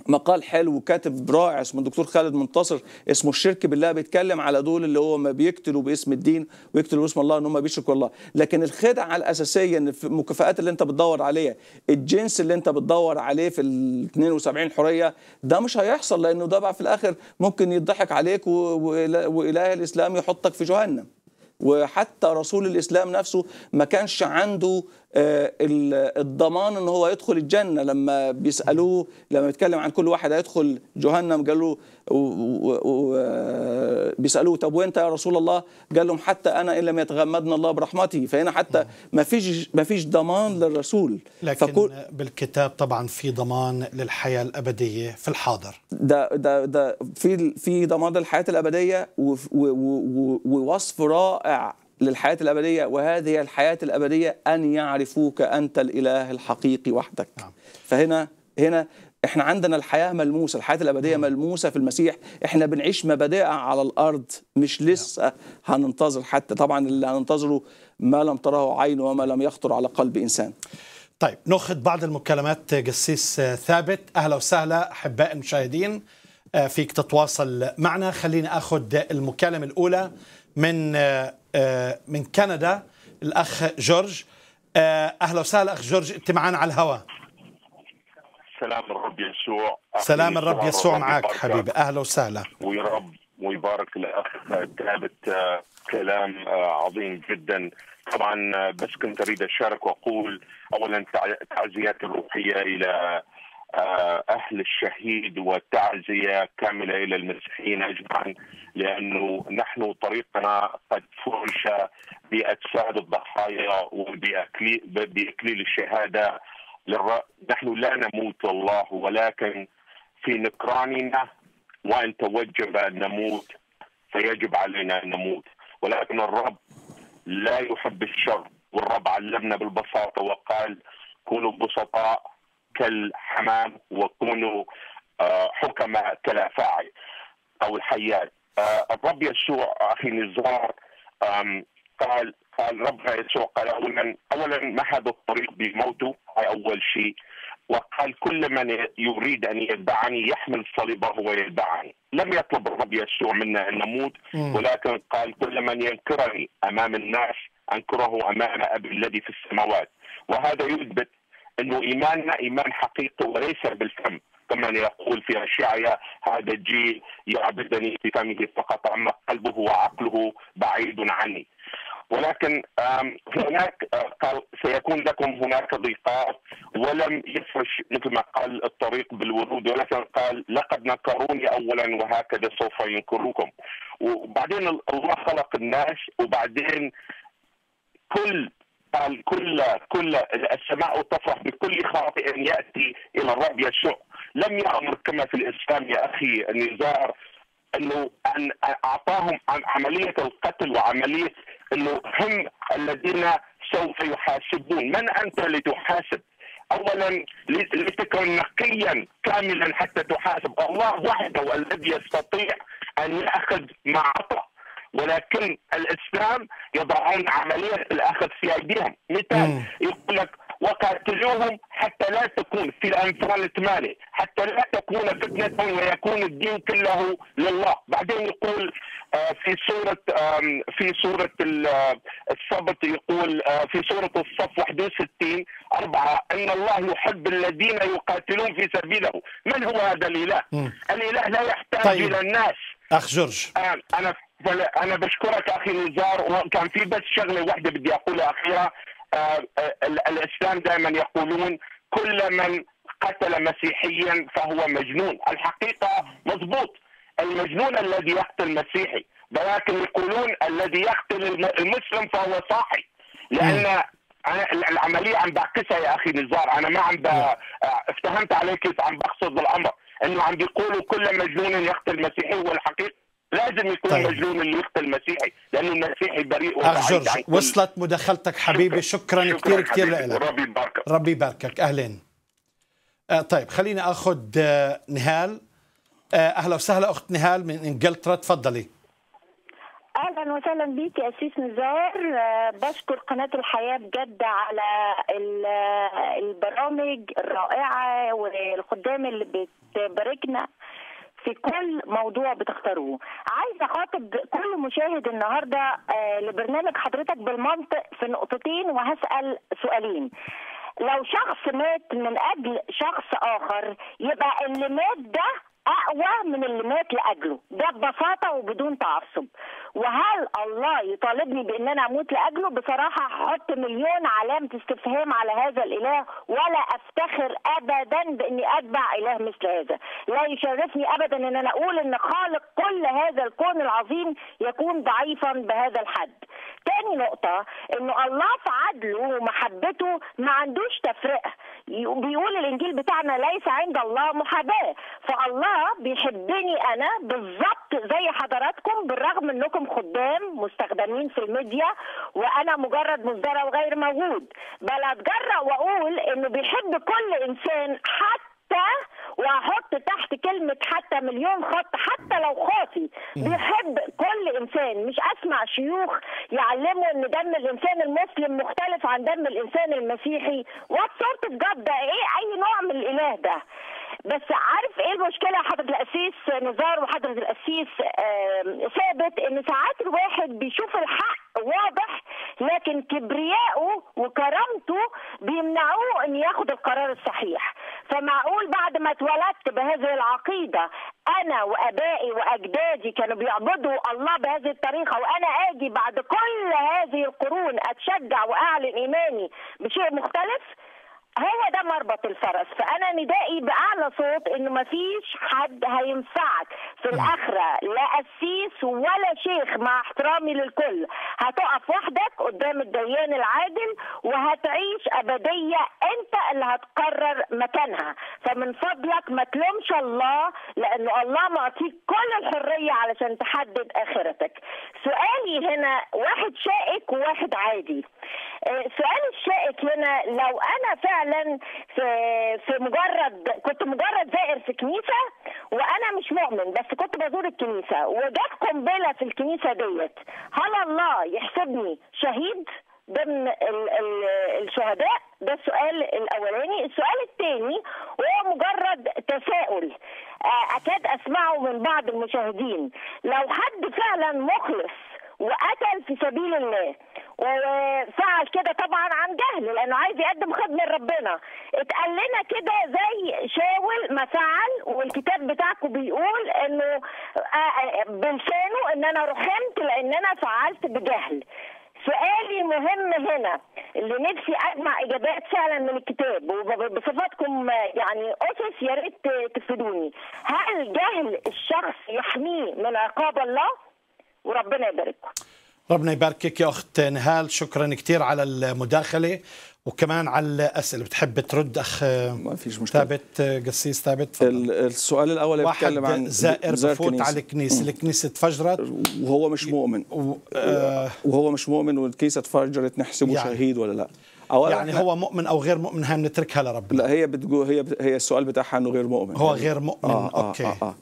مقال حلو وكاتب رائع اسمه الدكتور خالد منتصر اسمه الشرك بالله بيتكلم على دول اللي هو ما بيقتلوا باسم الدين ويقتلوا باسم الله إن هم بيشركوا الله لكن الخدعة الأساسية إن في المكافآت اللي أنت بتدور عليها الجنس اللي أنت بتدور عليه في ال 72 حرية ده مش هيحصل لأنه ده بقى في الآخر ممكن يضحك عليك وإله الإسلام يحطك في جهنم. وحتى رسول الإسلام نفسه ما كانش عنده الضمان إن هو يدخل الجنة. لما بيسألوه لما بيتكلم عن كل واحد هيدخل جهنم قال له آه، بيسألوه طب وأنت يا رسول الله؟ قال لهم حتى أنا إن لم يتغمدنا الله برحمته. فهنا حتى ما فيش ما فيش ضمان للرسول. لكن فكل بالكتاب طبعا في ضمان للحياة الأبدية في الحاضر. ده ده ده في في ضمان الحياة الأبدية ووصف رائع. للحياة الأبدية وهذه هي الحياة الأبدية أن يعرفوك أنت الإله الحقيقي وحدك. نعم. فهنا هنا إحنا عندنا الحياة ملموسة الحياة الأبدية ملموسة في المسيح. إحنا بنعيش مبادئها على الأرض مش لسه هننتظر حتى. طبعا اللي هننتظره ما لم تره عين وما لم يخطر على قلب إنسان. طيب ناخذ بعض المكالمات قسيس ثابت. أهلا وسهلا أحباء المشاهدين آه، فيك تتواصل معنا. خليني آخذ المكالمة الأولى من آه، من كندا الأخ جورج. آه، أهلا وسهلا أخ جورج أنت معنا على الهواء سلام الرب يسوع. سلام الرب يسوع معك. حبيبي. أهلا وسهلا. ويرب ويبارك الاخ ثابت آه، كلام آه، عظيم جدا. طبعا آه، بس كنت أريد أشارك وأقول اولا تع- تعزياتي الروحية إلى آه، أهل الشهيد والتعزية كاملة إلى المسيحيين اجمعا. لأنه نحن طريقنا قد فرش بأجساد الضحايا وباكليل بأكليل الشهادة للر... نحن لا نموت الله ولكن في نكراننا وإن توجب أن نموت فيجب علينا أن نموت. ولكن الرب لا يحب الشر والرب علمنا بالبساطة وقال كونوا بسطاء كالحمام وكونوا آه، حكماء كالأفاعي أو الحيات. الرب يسوع أخي نزار قال قال ربنا يسوع قال اولا اولا مهد الطريق بموته؟ هاي أول شيء. وقال كل من يريد أن يتبعني يحمل صليبه ويتبعني لم يطلب الرب يسوع منا أن نموت ولكن قال كل من ينكرني أمام الناس أنكره أمام أبي الذي في السماوات. وهذا يثبت إنه إيماننا إيمان حقيقي وليس بالفم. كما يقول في اشعيا هذا الجيل يعبدني في فمه فقط أما قلبه وعقله بعيد عني. ولكن هناك قال سيكون لكم هناك ضيقات ولم يفرش مثل ما قال الطريق بالورود ولكن قال لقد نكروني اولا وهكذا سوف ينكروكم. وبعدين الله خلق الناس وبعدين كل قال كل كل السماء تفرح بكل خاطئ يأتي إلى الرب يسوع لم يامر كما في الإسلام يا أخي النزار إنه أن أعطاهم عملية القتل وعملية إنه هم الذين سوف يحاسبون. من أنت لتحاسب؟ اولا لتكن نقيا كاملا حتى تحاسب. الله وحده الذي يستطيع أن يأخذ ما اعطى ولكن الإسلام يضعون عملية الأخذ في أيديهم. مثال يقول لك وقاتلوهم حتى لا تكون في الانفال 8 حتى لا تكون فتنة ويكون الدين كله لله. بعدين يقول آه، في سورة في سورة السبت يقول آه، في سورة الصف 61 أربعة أن الله يحب الذين يقاتلون في سبيله. من هو هذا الإله؟ الإله لا يحتاج طيب. إلى الناس. أخ جورج. آه، أنا أنا بشكرك أخي نزار وكان في بس شغلة واحدة بدي أقولها أخيرا. الإسلام دائما يقولون كل من قتل مسيحيا فهو مجنون. الحقيقة مضبوط. المجنون الذي يقتل مسيحي ولكن يقولون الذي يقتل المسلم فهو صاحي. لأن العملية عم بعكسها يا أخي نزار. أنا ما عم افتهمت عليك كيف عم بقصد الأمر. إنه عم بيقولوا كل مجنون يقتل مسيحي. والحقيقة لازم يكون طيب. مجنون اللي يقتل مسيحي لأنه المسيحي بريء أخ جورج وصلت مداخلتك حبيبي. شكرا, شكرا كثير كثير لك. ربي يباركك. ربي يباركك. أهلين. آه طيب خليني آخذ آه نهال. آه أهلا وسهلا أخت نهال من إنجلترا. تفضلي. أهلا وسهلا بيك يا اسيس نزار. آه، بشكر قناة الحياة بجد على البرامج الرائعة والخدام اللي بتباركنا. في كل موضوع بتختاروه. عايزة أخاطب كل مشاهد النهارده آه، لبرنامج حضرتك بالمنطق في نقطتين وهسأل سؤالين. لو شخص مات من أجل شخص آخر يبقى اللي مات ده أقوى من اللي مات لأجله. ده ببساطة وبدون تعصب. وهل الله يطالبني بإن أنا أموت لأجله؟ بصراحة هحط مليون علامة استفهام على هذا الإله ولا أفتخر ابدا بإني أتبع إله مثل هذا. لا يشرفني ابدا إن أنا أقول إن خالق كل هذا الكون العظيم يكون ضعيفا بهذا الحد. تاني نقطة إنه الله في عدله ومحبته ما عندوش تفرقة. بيقول الإنجيل بتاعنا ليس عند الله محاباة. فالله بيحبني أنا بالظبط زي حضراتكم بالرغم إنكم خدام مستخدمين في الميديا وأنا مجرد مصدرة وغير موجود. بل أتجرأ وأقول إنه بيحب كل إنسان حتى واحط تحت كلمة حتى مليون خط حتى لو خاطي بيحب كل إنسان. مش أسمع شيوخ يعلموا إن دم الإنسان المسلم مختلف عن دم الإنسان المسيحي. what sort ده؟ إيه أي نوع من الإله ده؟ بس عارف إيه المشكلة حضرة القسيس نزار وحضرة القسيس؟ ثابت إن ساعات الواحد بيشوف الحق واضح لكن كبريائه وكرامته بيمنعوه إن ياخد القرار الصحيح. فمعقول بعد ما اتولدت بهذه العقيدة أنا وأبائي وأجدادي كانوا بيعبدوا الله بهذه الطريقة وأنا آجي بعد كل هذه القرون أتشجع وأعلن إيماني بشيء مختلف؟ هو ده مربط الفرس. فأنا ندائي بأعلى صوت إنه ما فيش حد هينفعك. في الآخرة لا قسيس ولا شيخ مع احترامي للكل. هتقف وحدك قدام الديان العادل وهتعيش أبدية أنت اللي هتقرر مكانها. فمن فضلك ما تلومش الله لأنه الله معطيك كل الحرية علشان تحدد آخرتك. سؤالي هنا واحد شائك وواحد عادي. السؤال الشائك هنا لو أنا فعلا في في مجرد كنت مجرد زائر في كنيسة وأنا مش مؤمن بس كنت بزور الكنيسة وجت قنبلة في الكنيسة ديت هل الله يحسبني شهيد ضمن ال ال الشهداء؟ ده السؤال الأولاني. السؤال الثاني وهو مجرد تساؤل آه، أكاد أسمعه من بعض المشاهدين لو حد فعلا مخلص وقتل في سبيل الله. وفعل كده طبعا عن جهل لأنه عايز يقدم خدمة لربنا. اتقال لنا كده زي شاول ما فعل والكتاب بتاعكم بيقول إنه آه، آه، بلسانه إن أنا رحمت لأن أنا فعلت بجهل. سؤالي مهم هنا اللي نفسي اسمع إجابات فعلا من الكتاب وبصفاتكم يعني أسس يا ريت تفيدوني. هل جهل الشخص يحميه من عقاب الله؟ وربنا يبارككم. ربنا يباركك يا أخت نهال. شكرا كثير على المداخلة وكمان على الأسئلة. بتحب ترد أخ ما فيش مشكلة. ثابت قسيس ثابت؟ السؤال الأول بيتكلم عن زائر بفوت كنيسة. على الكنيسة. الكنيسة تفجرت. وهو مش مؤمن. و... آه. وهو مش مؤمن والكيسه اتفجرت نحسبه يعني- شهيد ولا لا؟ اولا يعني هو مؤمن أو غير مؤمن؟ هاي بنتركها لربنا. لا هي بتقول هي هي السؤال بتاعها إنه غير مؤمن. هو غير مؤمن. آه آه أوكي. آه آه. ال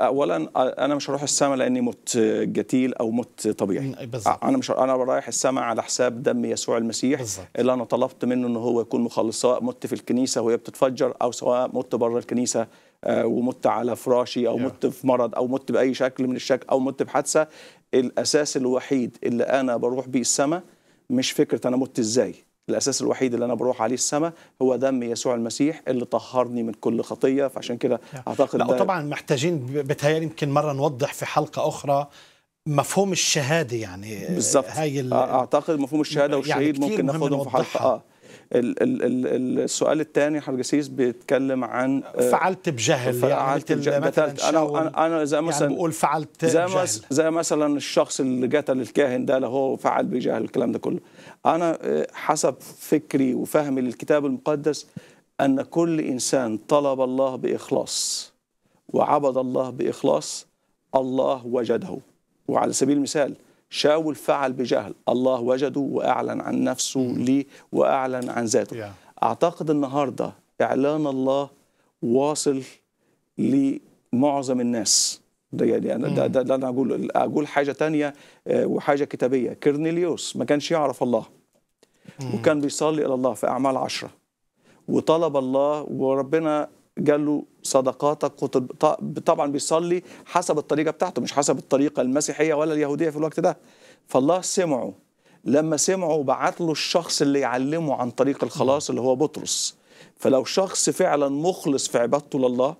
اولا أنا مش هروح السماء لأني مت جتيل أو مت طبيعي. آه، أنا مش أنا رايح السماء على حساب دم يسوع المسيح بالظبط. اللي أنا طلبت منه ان هو يكون مخلص سواء مت في الكنيسة وهي بتتفجر أو سواء مت بره الكنيسة آه، ومت على فراشي أو. مت في مرض أو مت بأي شكل من الشكل أو مت بحادثة الأساس الوحيد اللي أنا بروح بيه السماء مش فكرة أنا مت إزاي الأساس الوحيد اللي أنا بروح عليه السماء هو دم يسوع المسيح اللي طهرني من كل خطية فعشان كده أعتقد لا ده وطبعا محتاجين بتهيألي يمكن مرة نوضح في حلقة أخرى مفهوم الشهادة يعني بالظبط. هاي ال... أعتقد مفهوم الشهادة يعني والشهيد كتير ممكن ناخدهم في حلقة. نوضحها. آه. ال ال ال السؤال الثاني حرجسيس بيتكلم عن آه، فعلت بجهل يعني فعلت مثل بج- مثلا أنا أنا زي يعني مثلا بقول فعلت زي بجهل. زي مثلا الشخص اللي قتل الكاهن ده هو فعل بجهل الكلام ده كله. أنا آه، حسب فكري وفهمي للكتاب المقدس أن كل إنسان طلب الله بإخلاص وعبد الله بإخلاص الله وجده. وعلى سبيل المثال شاول فعل بجهل؟ الله وجده وأعلن عن نفسه ليه وأعلن عن ذاته. يا. أعتقد النهارده إعلان الله واصل لمعظم الناس. ده يعني أنا ده, ده, ده أنا أقول أقول حاجة تانية آه، وحاجة كتابية. كرنيليوس ما كانش يعرف الله وكان بيصلي إلى الله في أعمال عشرة. وطلب الله وربنا قال له صدقاتك طبعا بيصلي حسب الطريقة بتاعته مش حسب الطريقة المسيحية ولا اليهودية في الوقت ده. فالله سمعه. لما سمعه بعت له الشخص اللي يعلمه عن طريق الخلاص اللي هو بطرس. فلو شخص فعلا مخلص في عبادته لله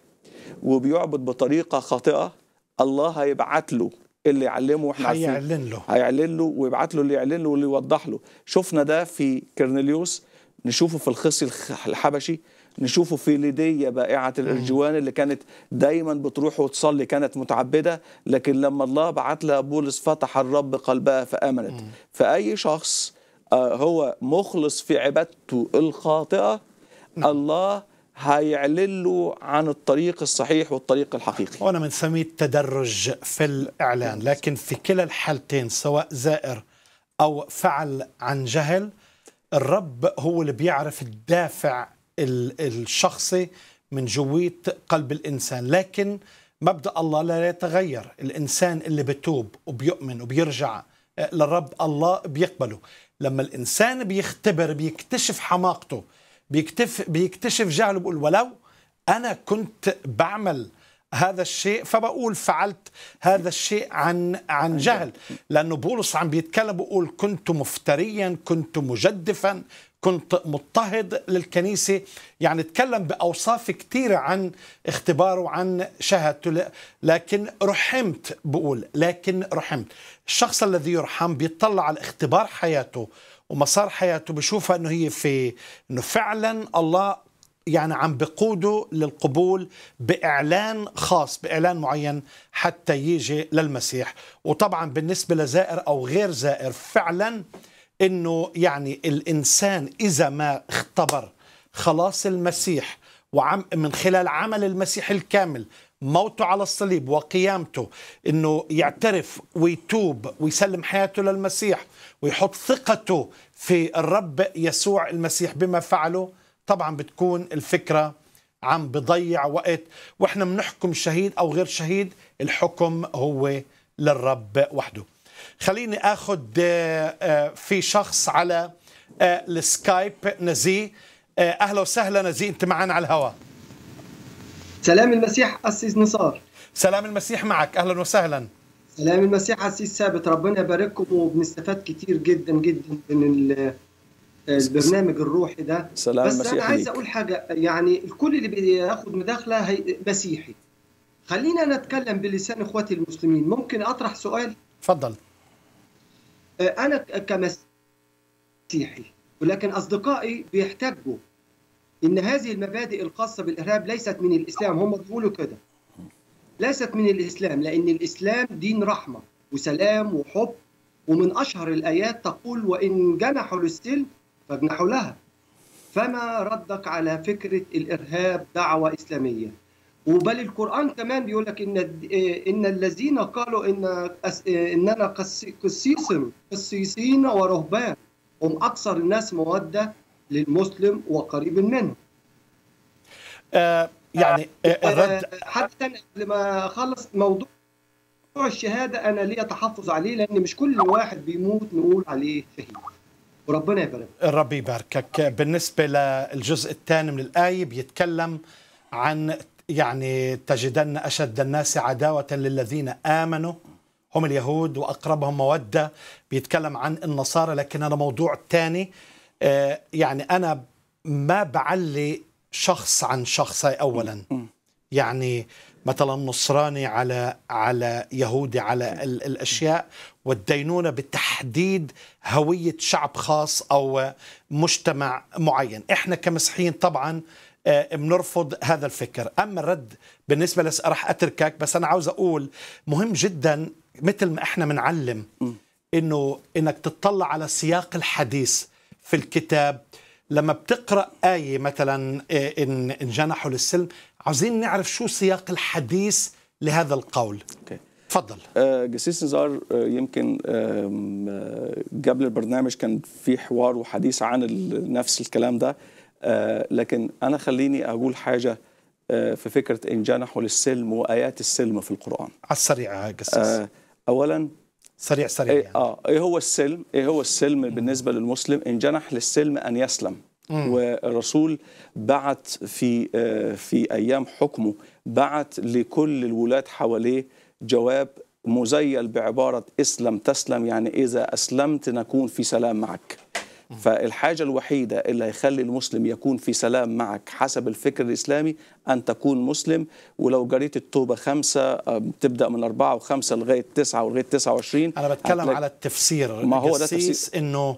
وبيعبد بطريقة خاطئة الله هيبعت له اللي يعلمه وإحنا هيعلن له. هيعلن له ويبعت له اللي يعلن له واللي يوضح له. شفنا ده في كرنيليوس نشوفه في الخصي الخ- الحبشي. نشوفه في ليدية بائعة الإرجوان اللي كانت دايما بتروح وتصلي كانت متعبدة. لكن لما الله بعت لها بولس فتح الرب قلبها فآمنت. فأي شخص آه، هو مخلص في عبادته الخاطئة الله هيعلن له عن الطريق الصحيح والطريق الحقيقي. وأنا بنسميه التدرج في الإعلان لكن في كلا الحالتين سواء زائر أو فعل عن جهل الرب هو اللي بيعرف الدافع ال- الشخصي من جوية قلب الإنسان. لكن مبدأ الله لا يتغير. الإنسان اللي بتوب وبيؤمن وبيرجع للرب الله بيقبله. لما الإنسان بيختبر بيكتشف حماقته بيكتف بيكتشف جهله بيقول ولو أنا كنت بعمل هذا الشيء فبقول فعلت هذا الشيء عن عن جهل. لأنه بولس عم بيتكلم بيقول كنت مفتريا كنت مجدفا كنت مضطهد للكنيسة. يعني تكلم بأوصاف كثيره عن اختباره عن شهادته. لكن رحمت بقول لكن رحمت. الشخص الذي يرحم بيطلع على اختبار حياته ومسار حياته بشوفها إنه هي في إنه فعلا الله يعني عم بقوده للقبول بإعلان خاص بإعلان معين حتى يجي للمسيح. وطبعا بالنسبة لزائر أو غير زائر فعلا إنه يعني الإنسان إذا ما اختبر خلاص المسيح وعم من خلال عمل المسيح الكامل موته على الصليب وقيامته إنه يعترف ويتوب ويسلم حياته للمسيح ويحط ثقته في الرب يسوع المسيح بما فعله. طبعا بتكون الفكرة عم بضيع وقت وإحنا بنحكم شهيد أو غير شهيد الحكم هو للرب وحده. خليني اخذ في شخص على السكايب. نزيه أهلا وسهلا نزيه أنت معنا على الهواء. سلام المسيح أسيس نصار. سلام المسيح معك أهلا وسهلا. سلام المسيح أسيس ثابت ربنا يبارككم وبنستفاد كتير جدا جدا من البرنامج الروحي ده. سلام بس المسيح أنا عايز. أقول حاجة يعني الكل اللي بياخد مداخلة هي مسيحي. خلينا نتكلم بلسان إخواتي المسلمين. ممكن أطرح سؤال؟ تفضل. آه، أنا ك- كمسيحي ولكن أصدقائي بيحتجوا إن هذه المبادئ الخاصة بالإرهاب ليست من الإسلام. هم بيقولوا كده. ليست من الإسلام لأن الإسلام دين رحمة وسلام وحب ومن أشهر الآيات تقول وإن جنحوا للسلم فاجنحوا لها. فما ردك على فكرة الإرهاب دعوة إسلامية؟ وبل القرآن كمان بيقول لك إن إن الذين قالوا أس- إننا قس- قسيس قسيسين ورهبان هم أكثر الناس مودة للمسلم وقريب منه. آه يعني آه الرد آه، حتى قبل ما أخلص موضوع الشهادة أنا ليا تحفظ عليه لأن مش كل واحد بيموت نقول عليه شهيد. وربنا يبارك. الرب يباركك. بالنسبة للجزء الثاني من الآية بيتكلم عن يعني تجدن أشد الناس عداوة للذين آمنوا هم اليهود وأقربهم مودة. بيتكلم عن النصارى لكن أنا موضوع تاني آه، يعني أنا ما بعلي شخص عن شخص هاي أولا يعني مثلا نصراني على على يهودي على ال- الأشياء والدينونة بتحديد هوية شعب خاص أو مجتمع معين، إحنا كمسيحيين طبعا آه، بنرفض هذا الفكر، أما الرد بالنسبة لس راح أتركك بس أنا عاوز أقول مهم جدا مثل ما إحنا بنعلم إنه إنك تطلع على سياق الحديث في الكتاب لما بتقرأ آية مثلا إيه، إن إن جنحوا للسلم عاوزين نعرف شو سياق الحديث لهذا القول. أوكي. تفضل. آه، جسيس نزار آه، يمكن آه، قبل البرنامج كان في حوار وحديث عن نفس الكلام ده. آه، لكن أنا خليني أقول حاجة آه، في فكرة إن جنحوا للسلم وآيات السلم في القرآن. على السريع يا قسيس آه، اولا سريع سريع إيه, يعني. آه إيه هو السلم؟ إيه هو السلم بالنسبة للمسلم؟ إن جنح للسلم أن يسلم. والرسول بعت في آه في أيام حكمه بعت لكل الولاة حواليه جواب مزيل بعبارة إسلم تسلم يعني إذا أسلمت نكون في سلام معك. فالحاجة الوحيدة اللي هيخلي المسلم يكون في سلام معك حسب الفكر الإسلامي أن تكون مسلم ولو جريت التوبة خمسة تبدأ من أربعة وخمسة لغاية تسعة ولغاية تسعة وعشرين أنا بتكلم على التفسير. ما هو ده قسيس إنه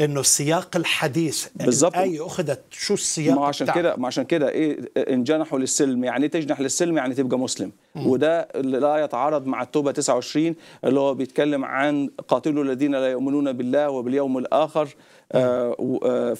إنه سياق الحديث بالظبط. الآية أخذت شو السياق ما عشان؟ كده ما عشان كده إيه ان جنحوا للسلم. يعني تجنح للسلم يعني تبقى مسلم. وده اللي لا يتعارض مع التوبة 29 اللي هو بيتكلم عن قاتلوا الذين لا يؤمنون بالله وباليوم الآخر. آه آه،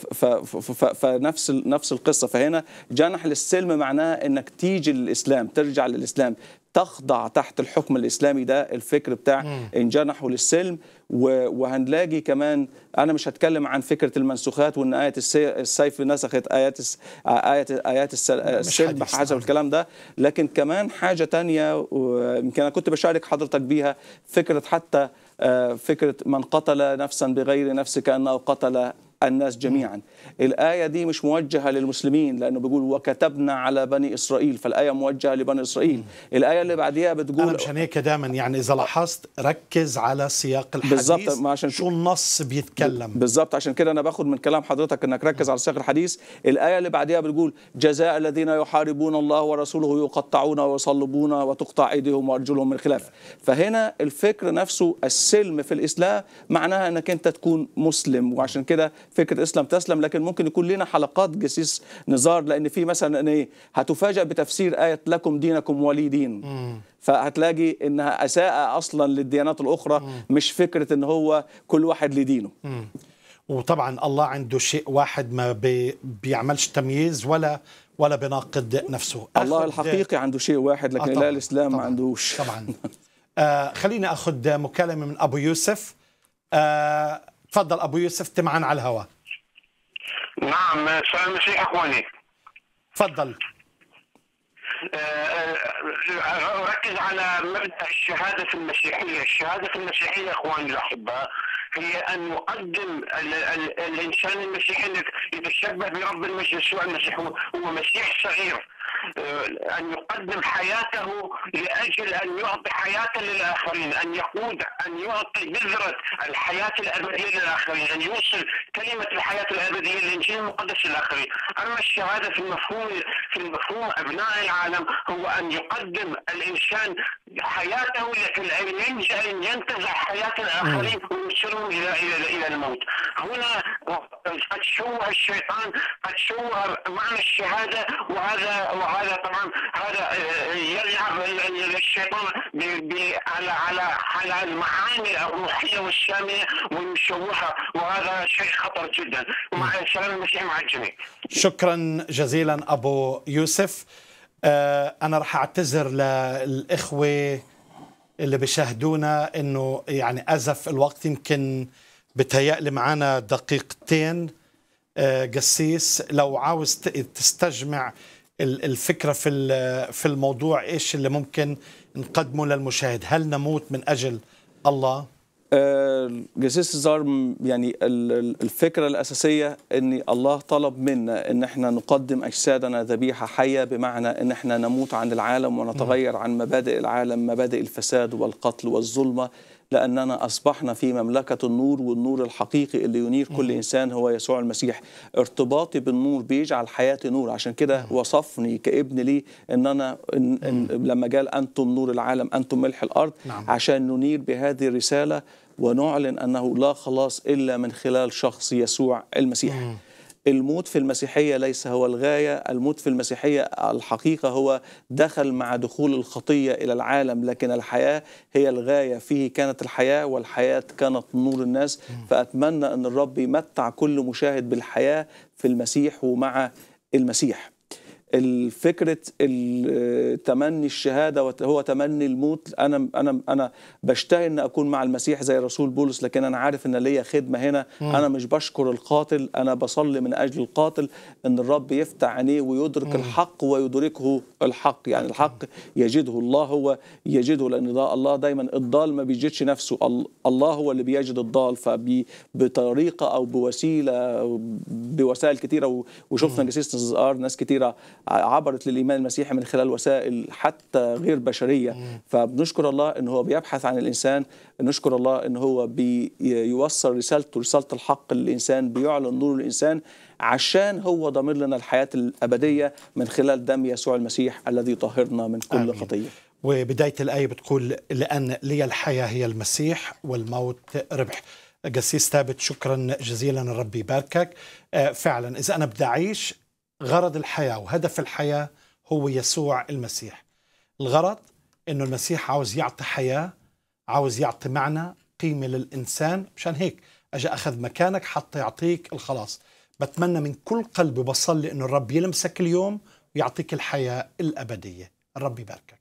فنفس نفس القصة. فهنا جنح للسلم معناه إنك تيجي للإسلام ترجع للإسلام. تخضع تحت الحكم الإسلامي ده الفكر بتاع ان جنحوا للسلم. وهنلاقي كمان أنا مش هتكلم عن فكرة المنسوخات وإن إيه السي- السيف نسخت آيات آيات آيات الس- السلم حسب. الكلام ده. لكن كمان حاجة تانية ويمكن أنا كنت بشارك حضرتك بيها فكرة حتى آه، فكرة من قتل نفسا بغير نفس كانه قتل الناس جميعا. الآية دي مش موجهة للمسلمين لأنه بيقول وكتبنا على بني إسرائيل فالآية موجهة لبني إسرائيل. الآية اللي بعديها بتقول مشان هيك دائما يعني إذا لاحظت ركز على سياق الحديث بالظبط، ما عشان شو النص بيتكلم. بالظبط عشان كده أنا باخد من كلام حضرتك إنك ركز على سياق الحديث. الآية اللي بعديها بتقول جزاء الذين يحاربون الله ورسوله يقطعون ويصلبون وتقطع أيديهم وأرجلهم من خلاف. فهنا الفكر نفسه السلم في الإسلام معناها إنك أنت تكون مسلم. وعشان كده فكرة اسلم تسلم لكن ممكن يكون لنا حلقات جسيس نزار لأن في مثلا إيه هتفاجئ بتفسير آية لكم دينكم ولي دين فهتلاقي إنها اساءه أصلا للديانات الأخرى مش فكرة إن هو كل واحد لدينه. وطبعا الله عنده شيء واحد ما بي بيعملش تمييز ولا ولا بيناقض نفسه. الله الحقيقي عنده شيء واحد لكن آه طبعاً، لا الإسلام ما طبعاً، عندوش طبعا. آه خليني أخذ مكالمة من أبو يوسف. آه تفضل أبو يوسف انت معنا على الهواء. نعم سلام المسيح أخواني. تفضل. أركز على مبدأ الشهادة في المسيحية، الشهادة في المسيحية أخواني الاحباء هي أن نقدم ال ال الإنسان المسيحي يتشبه برب المجد يسوع المسيح هو مسيح صغير. أن يقدم حياته لأجل أن يعطي حياة للآخرين أن يقود أن يعطي بذرة الحياة الأبدية للآخرين أن يوصل كلمة الحياة الأبدية للإنجيل المقدس للآخرين. أما الشهادة في المفهوم في المفهوم أبناء العالم هو أن يقدم الإنسان حياته لكي أن ينتزع حياة الآخرين ويوصلهم إلى إلى إلى الموت. هنا قد شوه الشيطان قد شوه معنى الشهادة وهذا وهذا طبعا هذا آه، يلعب الشيطان على على على المعاني الروحية والساميه ويشوهها وهذا شيء خطر جدا. ومع السلام المسيح مع الجميع. شكرا جزيلا أبو يوسف. آه، أنا راح أعتذر للإخوة اللي بيشاهدونا إنه يعني أزف الوقت يمكن بتهيألي معنا دقيقتين. آه، قسيس لو عاوز تستجمع الفكرة في في الموضوع إيش اللي ممكن نقدمه للمشاهد؟ هل نموت من أجل الله؟ جسيس الزار يعني الفكرة الأساسية أن الله طلب منا أن إحنا نقدم أجسادنا ذبيحة حية بمعنى أن إحنا نموت عن العالم ونتغير عن مبادئ العالم مبادئ الفساد والقتل والظلمة. لأننا أصبحنا في مملكة النور والنور الحقيقي اللي ينير كل إنسان هو يسوع المسيح. ارتباطي بالنور بيجعل حياتي نور. عشان كده وصفني كابن لي إن أنا إن إن لما قال أنتم نور العالم أنتم ملح الأرض نعم. عشان ننير بهذه الرسالة ونعلن أنه لا خلاص إلا من خلال شخص يسوع المسيح. الموت في المسيحية ليس هو الغاية الموت في المسيحية الحقيقة هو دخل مع دخول الخطية إلى العالم لكن الحياة هي الغاية. فيه كانت الحياة والحياة كانت نور الناس. فأتمنى أن الرب يمتع كل مشاهد بالحياة في المسيح ومع المسيح. الفكرة تمني الشهادة هو تمني الموت. أنا أنا أنا بشتهي أن أكون مع المسيح زي رسول بولس لكن أنا عارف أن ليا خدمة هنا. أنا مش بشكر القاتل أنا بصلي من أجل القاتل أن الرب يفتح عينيه ويدرك الحق ويدركه الحق. يعني الحق يجده الله هو يجده لأن ده الله دايما الضال ما بيجدش نفسه. الله هو اللي بيجد الضال فبطريقة أو بوسيلة بوسائل كثيرة وشفنا جسيس ناس كثيرة عبرت للإيمان المسيحي من خلال وسائل حتى غير بشرية. فبنشكر الله إن هو بيبحث عن الإنسان. نشكر الله إن هو بيوصل رسالته رسالة الحق للإنسان بيعلن نور الإنسان عشان هو ضامن لنا الحياة الأبدية من خلال دم يسوع المسيح الذي يطهرنا من كل. خطية. وبداية الآية بتقول لأن لي الحياة هي المسيح والموت ربح. قسيس ثابت شكرا جزيلا الرب يباركك آه، فعلا إذا أنا بدي أعيش غرض الحياة وهدف الحياة هو يسوع المسيح. الغرض إنه المسيح عاوز يعطي حياة عاوز يعطي معنى قيمة للإنسان. مشان هيك أجا أخذ مكانك حتى يعطيك الخلاص. بتمنى من كل قلبي بصلي أنه الرب يلمسك اليوم ويعطيك الحياة الأبدية. الرب يباركك.